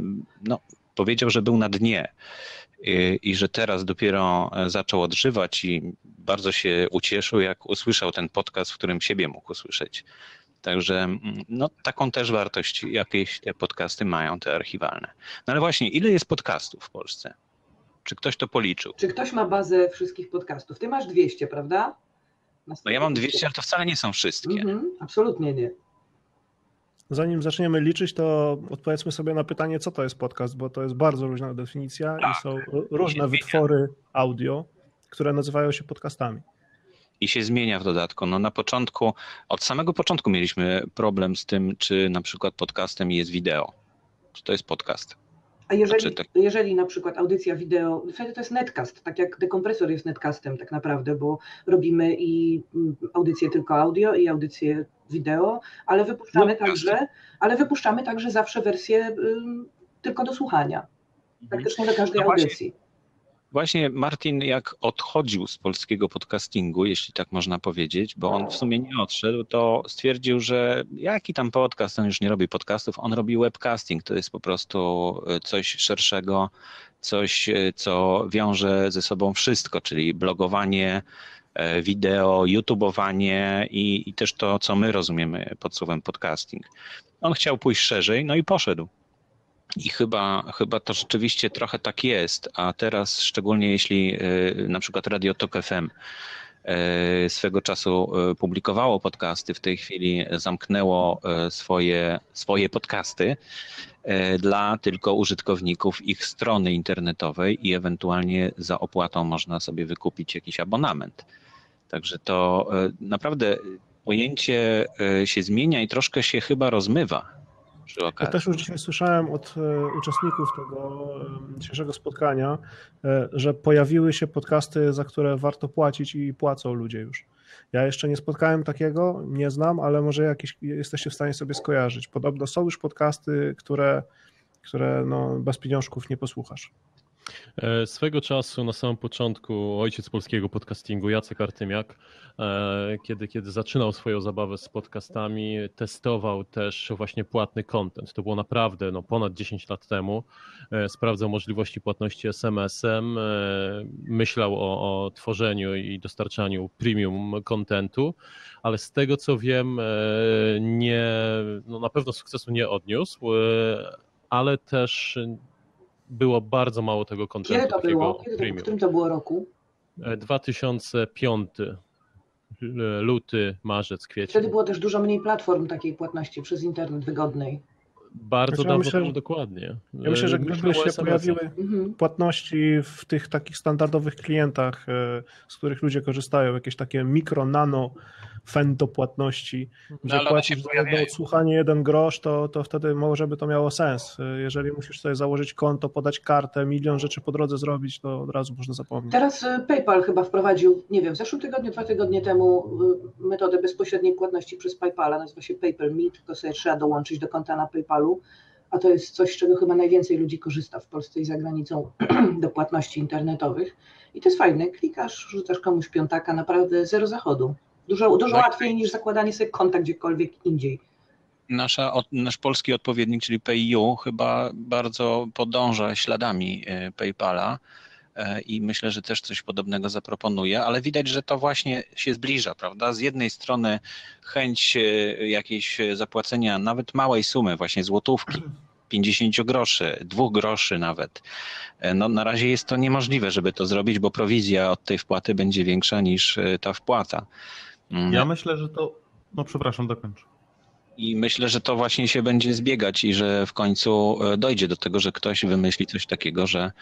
no, powiedział, że był na dnie i, i że teraz dopiero e, zaczął odżywać i bardzo się ucieszył, jak usłyszał ten podcast, w którym siebie mógł usłyszeć. Także mm, no, taką też wartość jakieś te podcasty mają, te archiwalne. No ale właśnie, ile jest podcastów w Polsce? Czy ktoś to policzył? Czy ktoś ma bazę wszystkich podcastów? Ty masz 200, prawda? No ja mam 200, ale to wcale nie są wszystkie. Mhm, absolutnie nie. Zanim zaczniemy liczyć, to odpowiedzmy sobie na pytanie, co to jest podcast, bo to jest bardzo różna definicja Tak. i są różne zmienia. wytwory audio, które nazywają się podcastami. I się zmienia w dodatku. No na początku, od samego początku mieliśmy problem z tym, czy na przykład podcastem jest wideo. Czy to jest podcast? A jeżeli, Znaczy tak- jeżeli na przykład audycja wideo, wtedy to jest netcast, tak jak dekompresor jest netcastem tak naprawdę, bo robimy i mm, audycję tylko audio i audycję wideo, ale wypuszczamy No, także, ale wypuszczamy także zawsze wersję ym, tylko do słuchania, praktycznie do każdej No audycji. Właśnie Martin, jak odchodził z polskiego podcastingu, jeśli tak można powiedzieć, bo on w sumie nie odszedł, to stwierdził, że jaki tam podcast, on już nie robi podcastów, on robi webcasting. To jest po prostu e, coś szerszego, coś, e, co wiąże ze sobą wszystko, czyli blogowanie, e, wideo, YouTubeowanie i, i też to, co my rozumiemy pod słowem podcasting. On chciał pójść szerzej, no i poszedł. I chyba, chyba to rzeczywiście trochę tak jest, a teraz szczególnie jeśli y, na przykład Radio Tok FM e, swego czasu e, publikowało podcasty, w tej chwili zamknęło e, swoje, swoje podcasty dla tylko użytkowników ich strony internetowej i ewentualnie za opłatą można sobie wykupić jakiś abonament. Także to naprawdę pojęcie się zmienia i troszkę się chyba rozmywa przy okazji. Ja też już dzisiaj słyszałem od e, uczestników tego e, dzisiejszego spotkania, e, że pojawiły się podcasty, za które warto płacić i płacą ludzie już. Ja jeszcze nie spotkałem takiego, nie znam, ale może jakieś jesteście w stanie sobie skojarzyć. Podobno są już podcasty, które, które no, bez pieniążków nie posłuchasz. E, swego czasu na samym początku ojciec polskiego podcastingu Jacek Artymiak, e, kiedy, kiedy zaczynał swoją zabawę z podcastami, testował też właśnie płatny content. To było naprawdę no, ponad 10 lat temu. E, sprawdzał możliwości płatności SMS-em, myślał o, o tworzeniu i dostarczaniu premium contentu, ale z tego co wiem, nie, no na pewno sukcesu nie odniósł, ale też było bardzo mało tego kontentu. Kiedy to było? Kiedy to, w którym to było roku? 2005 e, luty, marzec, kwiecień. Wtedy było też dużo mniej platform takiej płatności przez internet wygodnej. Bardzo znaczy, dawno myślę, temu, dokładnie. Ja myślę, że gdyby się pojawiły mhm. płatności w tych takich standardowych klientach, e, z których ludzie korzystają, jakieś takie mikro, nano fento płatności, no, że płacisz za jedno odsłuchanie jeden grosz, to, to wtedy może by to miało sens. Jeżeli musisz sobie założyć konto, podać kartę, milion rzeczy po drodze zrobić, to od razu można zapomnieć. Teraz y, PayPal chyba wprowadził, nie wiem, w zeszłym tygodniu, dwa tygodnie temu y, metodę bezpośredniej płatności przez PayPala, nazywa się PayPal Me, tylko sobie trzeba dołączyć do konta na PayPalu, a to jest coś, z czego chyba najwięcej ludzi korzysta w Polsce i za granicą do płatności internetowych. I to jest fajne, klikasz, rzucasz komuś piątaka, naprawdę zero zachodu. Dużo, dużo tak. łatwiej niż zakładanie sobie konta gdziekolwiek indziej. Nasza, nasz polski odpowiednik, czyli PayU, chyba bardzo podąża śladami e, PayPala e, i myślę, że też coś podobnego zaproponuje, ale widać, że to właśnie się zbliża, prawda? Z jednej strony chęć e, jakiejś zapłacenia nawet małej sumy, właśnie złotówki, 50 groszy, 2 groszy nawet. No, na razie jest to niemożliwe, żeby to zrobić, bo prowizja od tej wpłaty będzie większa niż ta wpłata. Mhm. Ja myślę, że to. No, przepraszam, dokończę. I myślę, że to właśnie się będzie zbiegać i że w końcu e, dojdzie do tego, że ktoś wymyśli coś takiego, że,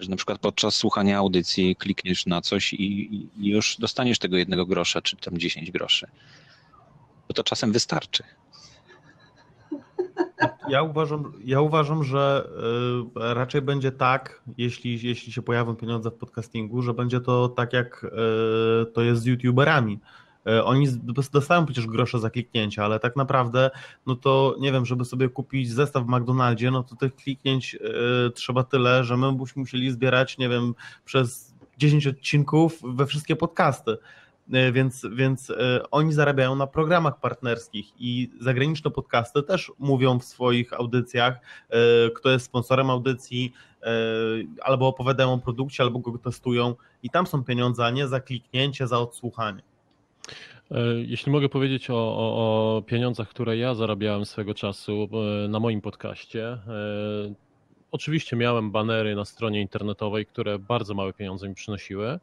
że na przykład podczas słuchania audycji klikniesz na coś i, i już dostaniesz tego jednego grosza, czy tam 10 groszy. Bo to czasem wystarczy. Ja uważam, ja uważam, że y, raczej będzie tak, jeśli, jeśli się pojawią pieniądze w podcastingu, że będzie to tak jak y, to jest z youtuberami E, oni dostają przecież grosze za kliknięcia, ale tak naprawdę, no to nie wiem, żeby sobie kupić zestaw w McDonaldzie, no to tych kliknięć y, trzeba tyle, że my byśmy musieli zbierać, nie wiem, przez 10 odcinków we wszystkie podcasty. Więc, więc oni zarabiają na programach partnerskich i zagraniczne podcasty też mówią w swoich audycjach, kto jest sponsorem audycji, albo opowiadają o produkcie, albo go testują i tam są pieniądze, a nie za kliknięcie, za odsłuchanie. E, jeśli mogę powiedzieć o, o, o, pieniądzach, które ja zarabiałem swego czasu e, na moim podcaście. E, oczywiście miałem banery na stronie internetowej, które bardzo małe pieniądze mi przynosiły.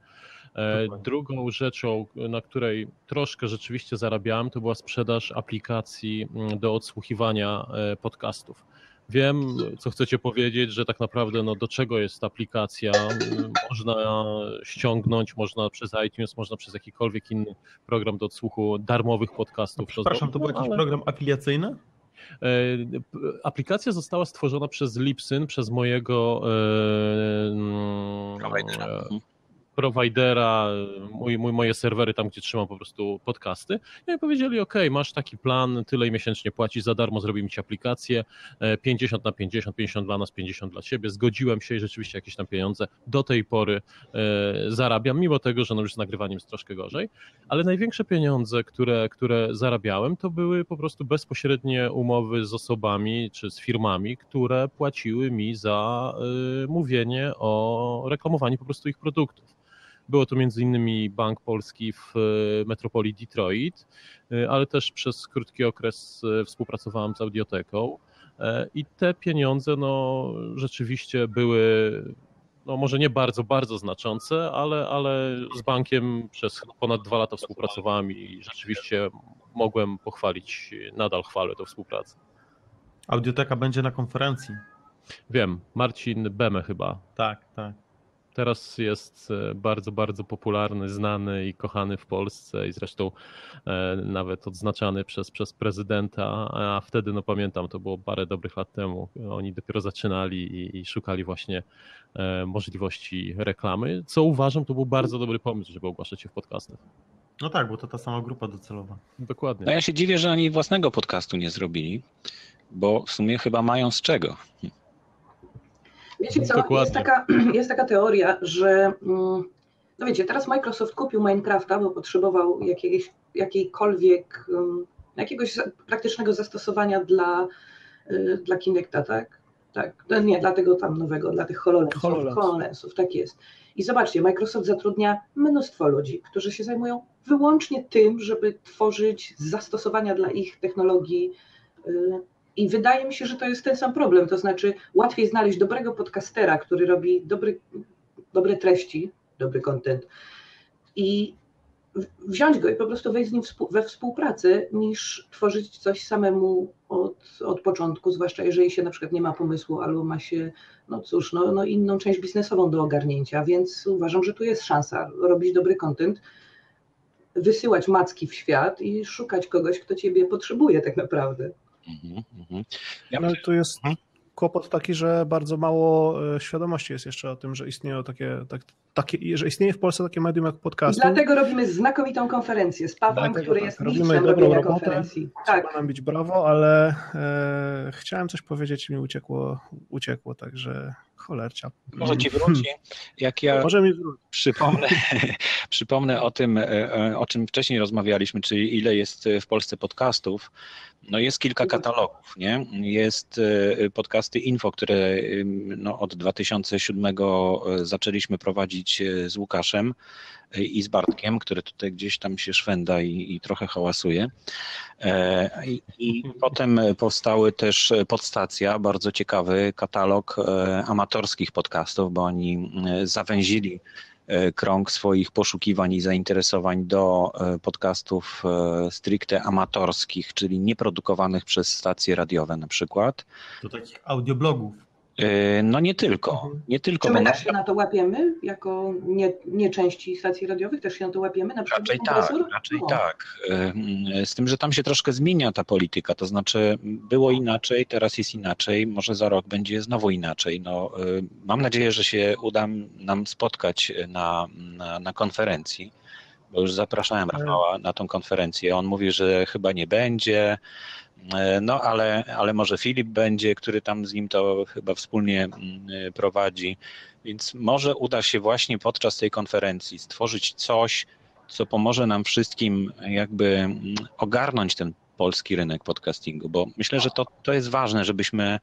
Drugą rzeczą, na której troszkę rzeczywiście zarabiałem, to była sprzedaż aplikacji mm, do odsłuchiwania podcastów. Wiem, co chcecie powiedzieć, że tak naprawdę no, do czego jest aplikacja. Można ściągnąć, można przez iTunes, można przez jakikolwiek inny program do odsłuchu darmowych podcastów. Przepraszam, to był jakiś ale... program afiliacyjny? E, aplikacja została stworzona przez Lipsyn, przez mojego e, e, prowajdera, mój, mój, moje serwery tam, gdzie trzymam po prostu podcasty. I oni powiedzieli, ok, masz taki plan, tyle miesięcznie płacisz za darmo, zrobimy ci aplikację, 50 e, na 50, 50 dla nas, 50 dla ciebie. Zgodziłem się i rzeczywiście jakieś tam pieniądze do tej pory e, zarabiam, mimo tego, że no już z nagrywaniem jest troszkę gorzej, ale największe pieniądze, które, które zarabiałem, to były po prostu bezpośrednie umowy z osobami czy z firmami, które płaciły mi za y, mówienie o reklamowaniu po prostu ich produktów. Było to między innymi Bank Polski w e, metropolii Detroit, e, ale też przez krótki okres e, współpracowałem z Audioteką i te pieniądze no, rzeczywiście były no może nie bardzo, bardzo znaczące, ale, ale z bankiem przez ponad dwa lata współpracowałem i rzeczywiście mogłem pochwalić, nadal chwalę tę współpracę. Audioteka będzie na konferencji. Wiem, Marcin Beme chyba. Tak, tak. Teraz jest e, bardzo, bardzo popularny, znany i kochany w Polsce i zresztą e, nawet odznaczany przez, przez prezydenta, a wtedy, no pamiętam, to było parę dobrych lat temu, oni dopiero zaczynali i, i szukali właśnie e, możliwości reklamy, co uważam, to był bardzo dobry pomysł, żeby ogłaszać się w podcastach. No tak, bo to ta sama grupa docelowa. Dokładnie. No ja się dziwię, że oni własnego podcastu nie zrobili, bo w sumie chyba mają z czego. Wiecie co, Dokładnie. jest taka, jest taka teoria, że mm, no wiecie, teraz Microsoft kupił Minecrafta, bo potrzebował jakiegoś, jakiejkolwiek, um, jakiegoś praktycznego zastosowania dla, y, dla Kinecta, tak? Tak, no nie, dla tego tam nowego, dla tych HoloLensów, HoloLens. HoloLensów, tak jest. I zobaczcie, Microsoft zatrudnia mnóstwo ludzi, którzy się zajmują wyłącznie tym, żeby tworzyć zastosowania dla ich technologii. I wydaje mi się, że to jest ten sam problem. To znaczy, łatwiej znaleźć dobrego podcastera, który robi dobry, dobre treści, dobry content i wziąć go i po prostu wejść z nim we współpracę, niż tworzyć coś samemu od, od początku, zwłaszcza jeżeli się na przykład nie ma pomysłu albo ma się, no cóż, no, no inną część biznesową do ogarnięcia, więc uważam, że tu jest szansa robić dobry content, wysyłać macki w świat i szukać kogoś, kto ciebie potrzebuje tak naprawdę. Mhm, mhm. Ja No tu jest Mhm. kłopot taki, że bardzo mało e, świadomości jest jeszcze o tym, że istnieją takie, tak, takie że istnieje w Polsce takie medium jak I podcasty. dlatego robimy znakomitą konferencję z Pawłem, Dlatego który tak, jest robimy dobrą robienia robotę. konferencji. Tak, Trzeba nam bić brawo, ale e, chciałem coś powiedzieć i mi uciekło, uciekło, także cholercia. może ci wróci. Jak ja Może mi wróci. przypomnę, przypomnę o tym, e, e, o czym wcześniej rozmawialiśmy, czyli ile jest e, w Polsce podcastów. No jest kilka katalogów, nie? Jest podcasty Info, które no, od 2007 e, zaczęliśmy prowadzić z Łukaszem i z Bartkiem, który tutaj gdzieś tam się szwenda i, i trochę hałasuje. E, I, I potem powstały też Podstacja, bardzo ciekawy katalog e, amatorskich podcastów, bo oni e, zawęzili krąg swoich poszukiwań i zainteresowań do podcastów stricte amatorskich, czyli nieprodukowanych przez stacje radiowe na przykład. Do takich audioblogów. E, No nie tylko, Mhm. nie tylko, Czy my też się na to łapiemy, jako nie, nie części stacji radiowych, też się na to łapiemy? Na przykład Raczej tak, raczej No. tak. Ym, Z tym, że tam się troszkę zmienia ta polityka, to znaczy było inaczej, teraz jest inaczej, może za rok będzie znowu inaczej. No, y, mam nadzieję, że się uda nam spotkać na, na, na konferencji, bo już zapraszałem Rafała na tą konferencję. On mówi, że chyba nie będzie, y, no ale, ale może Filip będzie, który tam z nim to chyba wspólnie y, prowadzi. Więc może uda się właśnie podczas tej konferencji stworzyć coś, co pomoże nam wszystkim jakby mm, ogarnąć ten polski rynek podcastingu, bo myślę, że to, to jest ważne, żebyśmy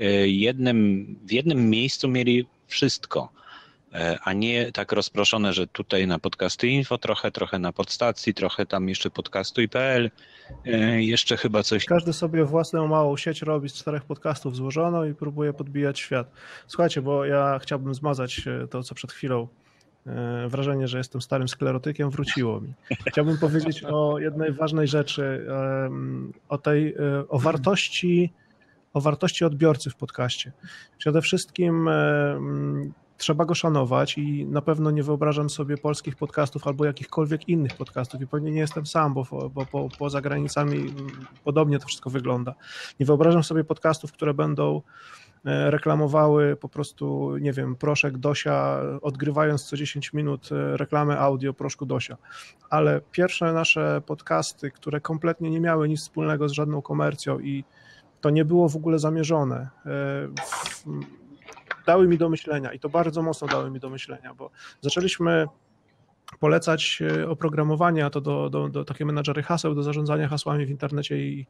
y, jednym, w jednym miejscu mieli wszystko, e, a nie tak rozproszone, że tutaj na podcasty info trochę, trochę na podstacji, trochę tam jeszcze podcastuj.pl, e, jeszcze chyba coś Każdy sobie własną małą sieć robi z czterech podcastów złożoną i próbuje podbijać świat. Słuchajcie, bo ja chciałbym zmazać e, to, co przed chwilą e, wrażenie, że jestem starym sklerotykiem, wróciło mi. Chciałbym powiedzieć o jednej ważnej rzeczy, o tej, e, o wartości, o wartości odbiorcy w podcaście. Przede wszystkim trzeba go szanować i na pewno nie wyobrażam sobie polskich podcastów albo jakichkolwiek innych podcastów i pewnie nie jestem sam, bo, bo po, poza granicami podobnie to wszystko wygląda. Nie wyobrażam sobie podcastów, które będą e, reklamowały po prostu, nie wiem, proszek Dosia, odgrywając co 10 minut e, reklamę audio proszku Dosia. Ale pierwsze nasze podcasty, które kompletnie nie miały nic wspólnego z żadną komercją i to nie było w ogóle zamierzone, e, dały mi do myślenia i to bardzo mocno dały mi do myślenia, bo zaczęliśmy polecać e, oprogramowanie, a to do, do, do takie menadżery haseł, do zarządzania hasłami w internecie i,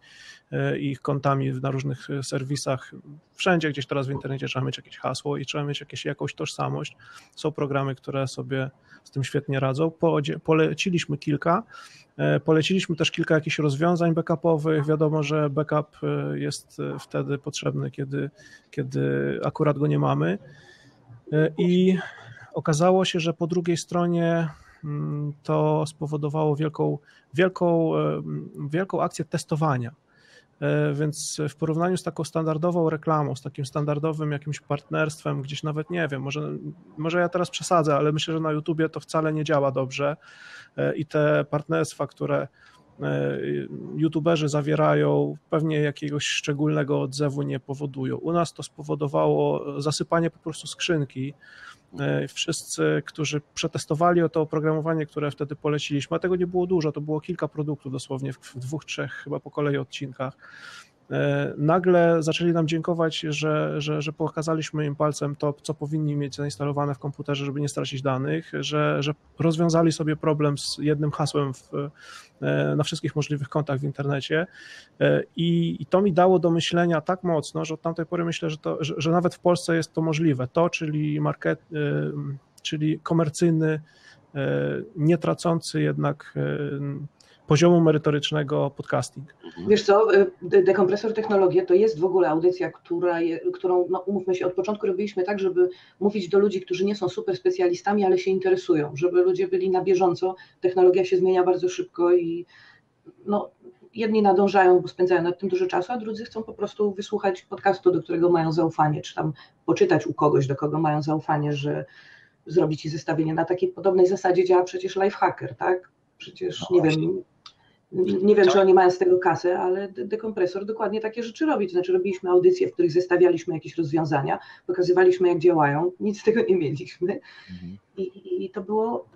e, i ich kontami na różnych e, serwisach. Wszędzie gdzieś teraz w internecie trzeba mieć jakieś hasło i trzeba mieć jakieś, jakąś tożsamość. Są programy, które sobie z tym świetnie radzą. Poleciliśmy kilka. Poleciliśmy też kilka jakichś rozwiązań backupowych. Wiadomo, że backup jest wtedy potrzebny, kiedy, kiedy akurat go nie mamy. I okazało się, że po drugiej stronie to spowodowało wielką, wielką, wielką akcję testowania. Więc w porównaniu z taką standardową reklamą, z takim standardowym jakimś partnerstwem, gdzieś nawet nie wiem, może, może ja teraz przesadzę, ale myślę, że na YouTubie to wcale nie działa dobrze i te partnerstwa, które E, youtuberzy zawierają, pewnie jakiegoś szczególnego odzewu nie powodują. U nas to spowodowało zasypanie po prostu skrzynki. E, wszyscy, którzy przetestowali to oprogramowanie, które wtedy poleciliśmy, a tego nie było dużo, to było kilka produktów dosłownie w dwóch, trzech chyba po kolei odcinkach nagle zaczęli nam dziękować, że, że, że pokazaliśmy im palcem to, co powinni mieć zainstalowane w komputerze, żeby nie stracić danych, że, że rozwiązali sobie problem z jednym hasłem w, e, na wszystkich możliwych kontach w internecie e, I, i, to mi dało do myślenia tak mocno, że od tamtej pory myślę, że, to, że, że nawet w Polsce jest to możliwe. To, czyli market, czyli komercyjny, nie tracący jednak poziomu merytorycznego podcasting. Wiesz co, y, dekompresor technologie to jest w ogóle audycja, która je, którą, no umówmy się, od początku robiliśmy tak, żeby mówić do ludzi, którzy nie są super specjalistami, ale się interesują, żeby ludzie byli na bieżąco. Technologia się zmienia bardzo szybko i no, jedni nadążają, bo spędzają nad tym dużo czasu, a drudzy chcą po prostu wysłuchać podcastu, do którego mają zaufanie, czy tam poczytać u kogoś, do kogo mają zaufanie, że zrobić ci zestawienie. Na takiej podobnej zasadzie działa przecież Lifehacker, tak? Przecież, no nie wiem, nie wiem, czy oni mają z tego kasę, ale dekompresor dokładnie takie rzeczy robi. To znaczy, robiliśmy audycje, w których zestawialiśmy jakieś rozwiązania, pokazywaliśmy, jak działają, nic z tego nie mieliśmy. Mhm. I, I, to było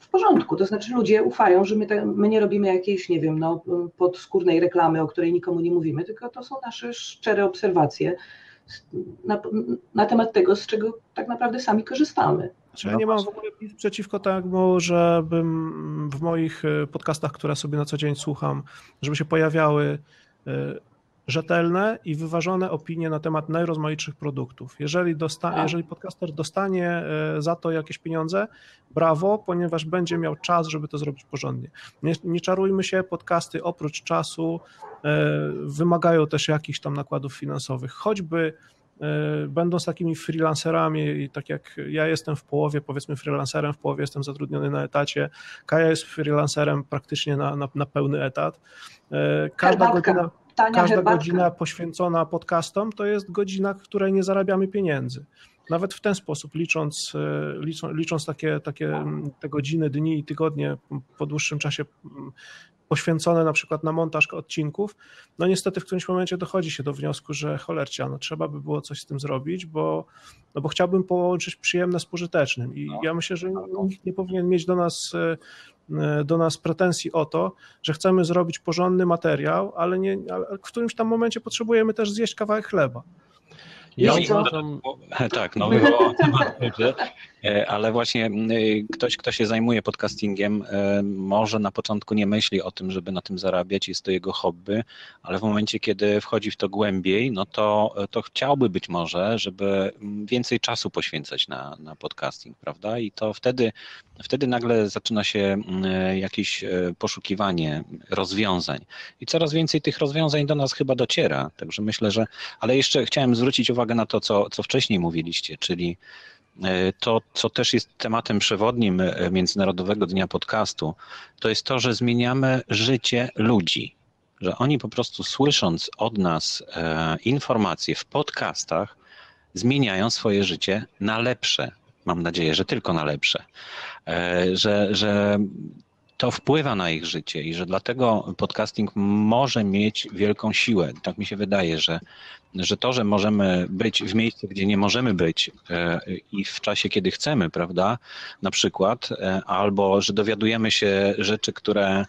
w porządku. To znaczy, ludzie ufają, że my, te, my nie robimy jakiejś, nie wiem, no, podskórnej reklamy, o której nikomu nie mówimy, tylko to są nasze szczere obserwacje na, na temat tego, z czego tak naprawdę sami korzystamy. Znaczy, ja nie mam w ogóle nic przeciwko temu, żebym w moich e, podcastach, które sobie na co dzień słucham, żeby się pojawiały e, rzetelne i wyważone opinie na temat najrozmaitszych produktów. Jeżeli, dosta- tak. jeżeli podcaster dostanie e, za to jakieś pieniądze, brawo, ponieważ będzie miał czas, żeby to zrobić porządnie. Nie, nie czarujmy się, podcasty oprócz czasu wymagają też jakichś tam nakładów finansowych, choćby będąc takimi freelancerami i tak jak ja jestem w połowie, powiedzmy freelancerem, w połowie jestem zatrudniony na etacie, Kaja jest freelancerem praktycznie na, na, na pełny etat. E, każda herbatka, godzina, każda godzina poświęcona podcastom to jest godzina, której nie zarabiamy pieniędzy. Nawet w ten sposób, licząc, e, licząc, licząc takie, takie te godziny, dni i tygodnie po dłuższym czasie poświęcone na przykład na montaż odcinków, no niestety w którymś momencie dochodzi się do wniosku, że cholercia, no trzeba by było coś z tym zrobić, bo, no bo chciałbym połączyć przyjemne z pożytecznym i no. ja myślę, że nikt nie powinien mieć do nas e, do nas pretensji o to, że chcemy zrobić porządny materiał, ale, nie, ale w którymś tam momencie potrzebujemy też zjeść kawałek chleba. Ja uważam, tak, no temat, e, ale właśnie ktoś, kto się zajmuje podcastingiem, e, może na początku nie myśli o tym, żeby na tym zarabiać, jest to jego hobby, ale w momencie, kiedy wchodzi w to głębiej, no to, to chciałby być może, żeby więcej czasu poświęcać na, na podcasting, prawda? I to wtedy, wtedy nagle zaczyna się jakieś e, poszukiwanie rozwiązań. I coraz więcej tych rozwiązań do nas chyba dociera. Także myślę, że. Ale jeszcze chciałem zwrócić uwagę, na to, co, co wcześniej mówiliście, czyli e, to, co też jest tematem przewodnim e, Międzynarodowego Dnia Podcastu, to jest to, że zmieniamy życie ludzi. Że oni po prostu słysząc od nas e, informacje w podcastach, zmieniają swoje życie na lepsze. Mam nadzieję, że tylko na lepsze. Że, że to wpływa na ich życie i że dlatego podcasting może mieć wielką siłę. Tak mi się wydaje, że, że to, że możemy być w miejscu, gdzie nie możemy być e, i w czasie, kiedy chcemy, prawda, na przykład, e, albo że dowiadujemy się rzeczy, które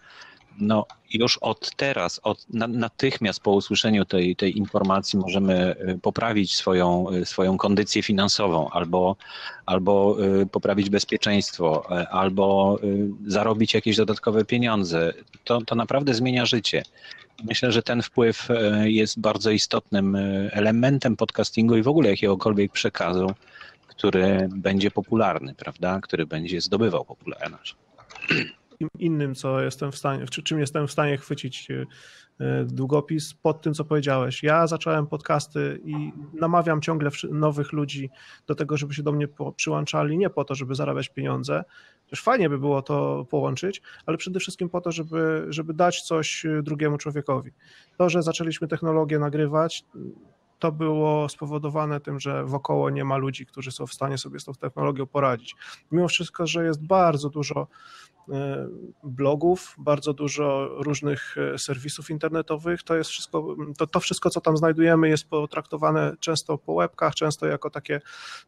no już od teraz, od natychmiast po usłyszeniu tej, tej informacji możemy y, poprawić swoją, y, swoją kondycję finansową albo, albo y, poprawić bezpieczeństwo, albo zarobić jakieś dodatkowe pieniądze. To, to naprawdę zmienia życie. Myślę, że ten wpływ jest bardzo istotnym elementem podcastingu i w ogóle jakiegokolwiek przekazu, który będzie popularny, prawda? Który będzie zdobywał popularność. wszystkim innym, co jestem w stanie, czy czym jestem w stanie chwycić długopis pod tym, co powiedziałeś. Ja zacząłem podcasty i namawiam ciągle nowych ludzi do tego, żeby się do mnie przyłączali, nie po to, żeby zarabiać pieniądze, też fajnie by było to połączyć, ale przede wszystkim po to, żeby, żeby dać coś drugiemu człowiekowi. To, że zaczęliśmy technologię nagrywać, to było spowodowane tym, że wokoło nie ma ludzi, którzy są w stanie sobie z tą technologią poradzić. Mimo wszystko, że jest bardzo dużo E, blogów, bardzo dużo różnych e, serwisów internetowych. To jest wszystko, to, to wszystko, co tam znajdujemy, jest potraktowane często po łebkach, często jako takie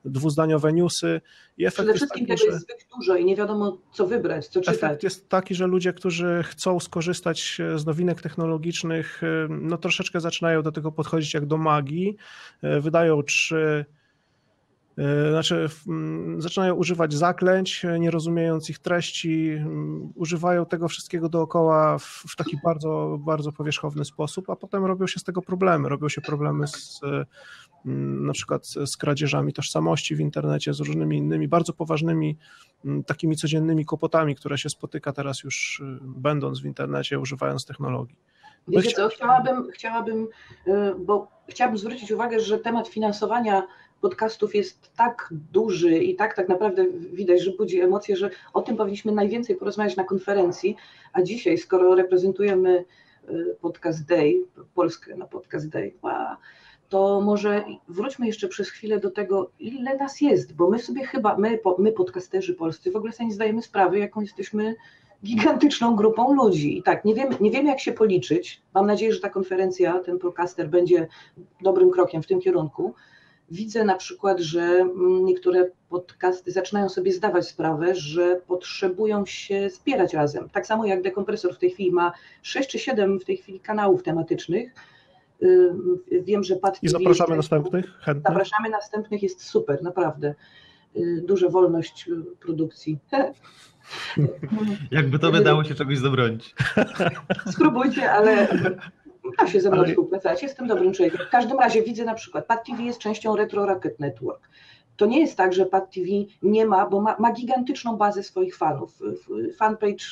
dwuzdaniowe newsy. I efekt Przede wszystkim taki, tego jest zbyt dużo i nie wiadomo, co wybrać, co czytać. Efekt jest taki, że ludzie, którzy chcą skorzystać e, z nowinek technologicznych, no troszeczkę zaczynają do tego podchodzić jak do magii. Wydają trzy E, znaczy, zaczynają używać zaklęć, e, nie rozumiejąc ich treści, używają tego wszystkiego dookoła w, w taki bardzo, bardzo powierzchowny sposób, a potem robią się z tego problemy. Robią się problemy z, na przykład z kradzieżami tożsamości w internecie, z różnymi innymi bardzo poważnymi, takimi codziennymi kłopotami, które się spotyka teraz już e, będąc w internecie, używając technologii. Wiecie co, chciałabym, chciałabym, bo chciałabym zwrócić uwagę, że temat finansowania podcastów jest tak duży i tak tak naprawdę widać, że budzi emocje, że o tym powinniśmy najwięcej porozmawiać na konferencji, a dzisiaj, skoro reprezentujemy y, Podcast Day, Polskę na Podcast Day, to może wróćmy jeszcze przez chwilę do tego, ile nas jest, bo my sobie chyba, my, my podcasterzy polscy, w ogóle sobie nie zdajemy sprawy, jaką jesteśmy gigantyczną grupą ludzi. I tak, nie wiem, nie wiem jak się policzyć. Mam nadzieję, że ta konferencja, ten podcaster będzie dobrym krokiem w tym kierunku, widzę na przykład, że mm, niektóre podcasty zaczynają sobie zdawać sprawę, że potrzebują się zbierać razem. Tak samo jak Dekompresor w tej chwili ma 6 czy 7 w tej chwili kanałów tematycznych. Y, wiem, że Pat I zapraszamy jest, następnych chętnych. Zapraszamy następnych, jest super, naprawdę. Y, duża wolność y, produkcji. Jakby to wydało się czegoś zabronić. Spróbujcie, ale da się ze mną Ale... współpracować, jestem dobrym człowiekiem. W każdym razie widzę na przykład, Pad TV jest częścią Retro Rocket Network. To nie jest tak, że Pad TV nie ma, bo ma, ma gigantyczną bazę swoich fanów. Fanpage,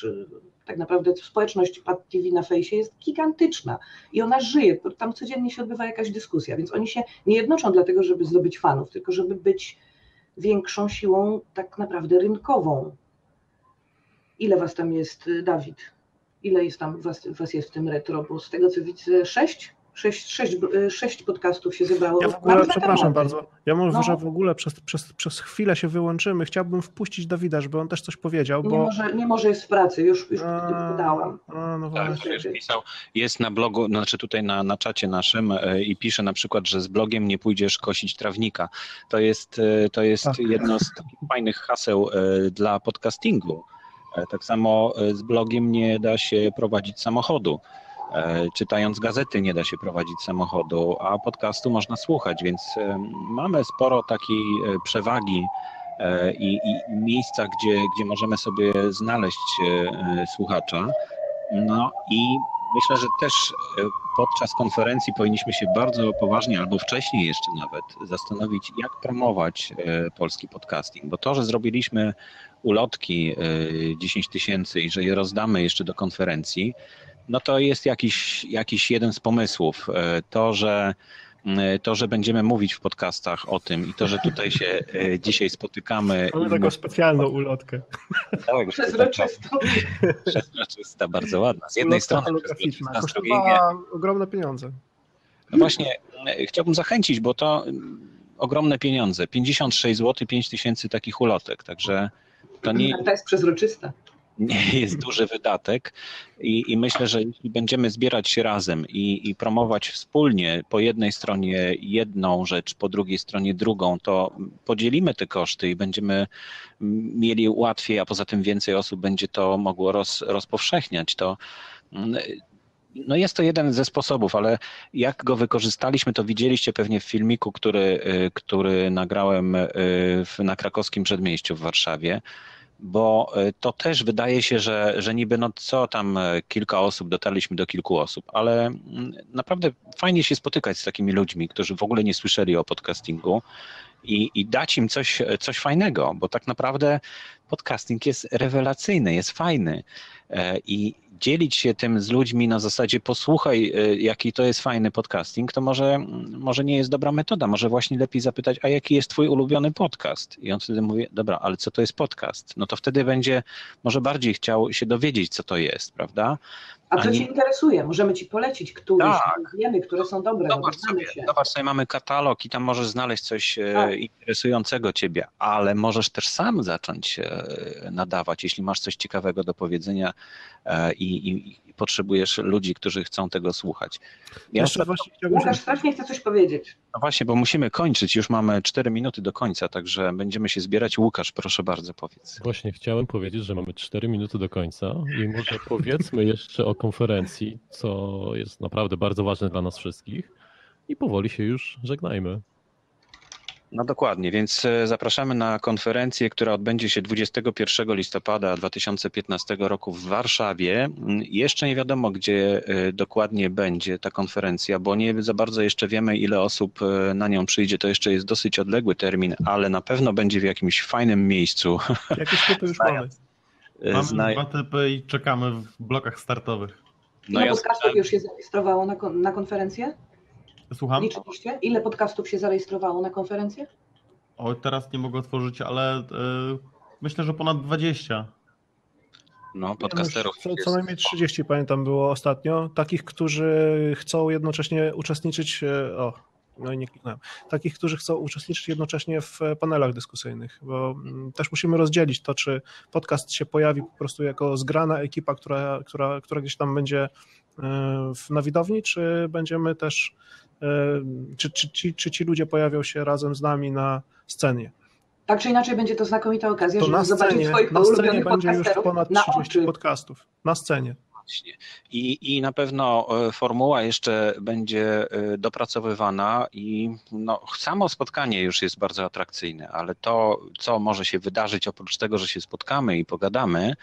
tak naprawdę społeczność Pad TV na fejsie jest gigantyczna i ona żyje, tam codziennie się odbywa jakaś dyskusja, więc oni się nie jednoczą dlatego, żeby zdobyć fanów, tylko żeby być większą siłą tak naprawdę rynkową. Ile was tam jest, Dawid? Ile jest tam was, was jest w tym retro? Bo z tego co widzę, sześć? Sześć, sześć, sześć podcastów się zebrało. Ja w ogóle, przepraszam bardzo, ja mówię, no. że w ogóle przez, przez, przez chwilę się wyłączymy. Chciałbym wpuścić Dawida, żeby on też coś powiedział. Bo... Nie, może, nie może jest w pracy, już, już a, podałam. A, no tak, pisał, jest na blogu, znaczy tutaj na, na czacie naszym e, i pisze na przykład, że z blogiem nie pójdziesz kosić trawnika. To jest, e, to jest tak. jedno z takich fajnych haseł e, dla podcastingu E, tak samo e, z blogiem nie da się prowadzić samochodu. E, czytając gazety nie da się prowadzić samochodu, a podcastu można słuchać, więc mamy sporo takiej przewagi i, i miejsca, gdzie, gdzie możemy sobie znaleźć słuchacza. No i myślę, że też podczas konferencji powinniśmy się bardzo poważnie, albo wcześniej jeszcze nawet, zastanowić, jak promować polski podcasting, bo to, że zrobiliśmy ulotki 10 y, tysięcy i że je rozdamy jeszcze do konferencji, no to jest jakiś, jakiś jeden z pomysłów. Y, to, że y, to, że będziemy mówić w podcastach o tym i to, że tutaj się dzisiaj spotykamy. Mamy taką specjalną ulotkę. Tak, przezroczysta. Przezroczysta, bardzo ładna. Z jednej strony przezroczysta, z drugiej ogromne pieniądze. No właśnie, chciałbym zachęcić, bo to ogromne pieniądze. 56 zł, 5 tysięcy takich ulotek, także to nie jest przezroczyste. Nie jest duży wydatek i, i myślę, że jeśli będziemy zbierać się razem i, i promować wspólnie po jednej stronie jedną rzecz, po drugiej stronie drugą, to podzielimy te koszty i będziemy mieli łatwiej, a poza tym więcej osób będzie to mogło roz, rozpowszechniać. To no jest to jeden ze sposobów, ale jak go wykorzystaliśmy, to widzieliście pewnie w filmiku, który, który nagrałem w, na krakowskim przedmieściu w Warszawie bo e, to też wydaje się, że, że niby no co tam kilka osób, dotarliśmy do kilku osób, ale mm, naprawdę fajnie się spotykać z takimi ludźmi, którzy w ogóle nie słyszeli o podcastingu i, i dać im coś, coś fajnego, bo tak naprawdę podcasting jest rewelacyjny, jest fajny i dzielić się tym z ludźmi na zasadzie posłuchaj, e, jaki to jest fajny podcasting, to może, może nie jest dobra metoda, może właśnie lepiej zapytać, a jaki jest twój ulubiony podcast? I on wtedy mówi, dobra, ale co to jest podcast? No to wtedy będzie może bardziej chciał się dowiedzieć, co to jest, prawda? A Ani- Cię interesuje? Możemy Ci polecić któreś, Tak. wiemy, które są dobre, Zobacz znamy sobie, się. zobacz sobie, mamy katalog i tam możesz znaleźć coś e, Tak. interesującego ciebie, ale możesz też sam zacząć e, nadawać, jeśli masz coś ciekawego do powiedzenia e, i, i, i potrzebujesz ludzi, którzy chcą tego słuchać. Ja Jeszcze właśnie chciałbym Łukasz strasznie chce coś powiedzieć. no właśnie, bo musimy kończyć, już mamy 4 minuty do końca, także będziemy się zbierać. Łukasz, proszę bardzo, powiedz. Właśnie chciałem powiedzieć, że mamy 4 minuty do końca i może powiedzmy jeszcze o konferencji, co jest naprawdę bardzo ważne dla nas wszystkich. I powoli się już żegnajmy. No dokładnie, więc e, zapraszamy na konferencję, która odbędzie się 21 listopada 2015 roku w Warszawie. Mm, Jeszcze nie wiadomo, gdzie e, dokładnie będzie ta konferencja, bo nie za bardzo jeszcze wiemy, ile osób e, na nią przyjdzie. To jeszcze jest dosyć odległy termin, ale na pewno będzie w jakimś fajnym miejscu. Jakieś typy już mamy. Mamy zna- dwa typy i czekamy w blokach startowych. No Ile ja słyszałem- już się zarejestrowało na, kon- na konferencję? Słucham? Liczyliście? Ile podcastów się zarejestrowało na konferencję? O, teraz nie mogę otworzyć, ale y, myślę, że ponad 20. No, podcasterów. Co, co najmniej 30 pamiętam było ostatnio. Takich, którzy chcą jednocześnie uczestniczyć. e, O, no i nie kliknąłem. Takich, którzy chcą uczestniczyć jednocześnie w panelach dyskusyjnych, bo mm, też musimy rozdzielić to, czy podcast się pojawi po prostu jako zgrana ekipa, która, która, która gdzieś tam będzie e, w, na widowni, czy będziemy też. e, Czy, czy, czy, czy ci ludzie pojawią się razem z nami na scenie? Tak czy inaczej będzie to znakomita okazja, To żeby na zobaczyć scenie, swoich na scenie będzie już ponad na 30 oczy. podcastów. Na scenie. Właśnie. I, I na pewno e, formuła jeszcze będzie e, dopracowywana i no, samo spotkanie już jest bardzo atrakcyjne, ale to, co może się wydarzyć oprócz tego, że się spotkamy i pogadamy,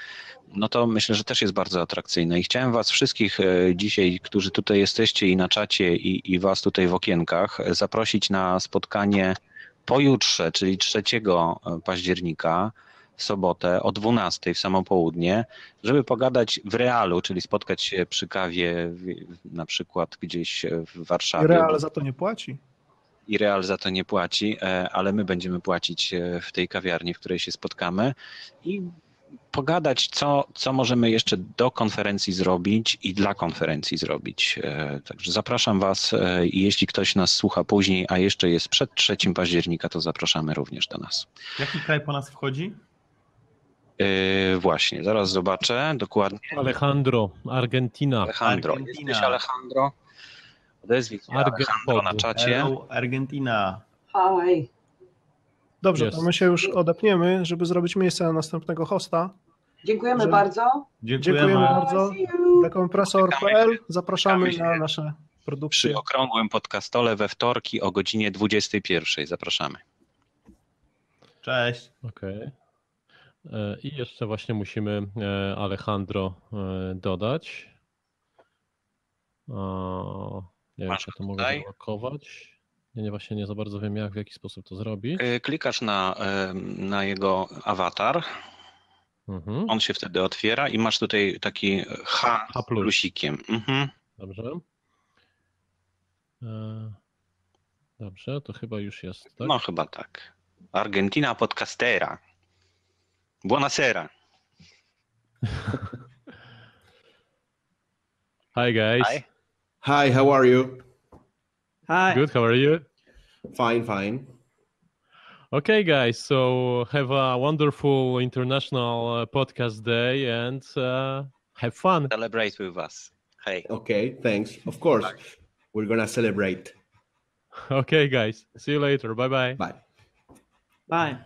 no to myślę, że też jest bardzo atrakcyjne. I chciałem Was wszystkich e, dzisiaj, którzy tutaj jesteście i na czacie, i, i Was tutaj w okienkach, zaprosić na spotkanie pojutrze, czyli 3 października w sobotę o 12 w samo południe, żeby pogadać w realu, czyli spotkać się przy kawie na przykład gdzieś w Warszawie. Real za to nie płaci. I Real za to nie płaci, e, ale my będziemy płacić e, w tej kawiarni, w której się spotkamy i pogadać, co, co możemy jeszcze do konferencji zrobić i dla konferencji zrobić. E, Także zapraszam Was i jeśli ktoś nas słucha później, a jeszcze jest przed 3 października, to zapraszamy również do nas. Jaki kraj po nas wchodzi? E, Właśnie, zaraz zobaczę dokładnie. Alejandro, Argentina. Alejandro. Argentina. Jesteś Alejandro? Odezwij się Alejandro na czacie. Hello, Argentina. Hej. Dobrze, Jest. to my się już odepniemy, żeby zrobić miejsce na następnego hosta. Dziękujemy Że- bardzo. Dziękujemy. Dziękujemy bardzo. Dekompresor.pl. Zapraszamy na nasze produkcje. Przy okrągłym podcastole we wtorki o godzinie 21. Zapraszamy. Cześć. Okej. E, I jeszcze właśnie musimy e, Alejandro e, dodać. Nie wiem, Masz czy to mogę tutaj? zablokować. Nie, nie, właśnie nie za bardzo wiem, jak, w jaki sposób to zrobić. Klikasz na, na jego awatar, Mhm. on się wtedy otwiera i masz tutaj taki H, H plus. plusikiem. Mhm. Dobrze. E, Dobrze, to chyba już jest, tak? No chyba tak. Argentina podcastera. Buonasera. Hi guys. Hi. Hi, how are you? Hi. Good, how are you? Fine, fine. Okay, guys. So have a wonderful international uh, podcast day and uh, have fun. Celebrate with us. Hej. Okay, thanks. Of course, we're gonna celebrate. Okay, guys. See you later. Bye bye. Bye. Bye.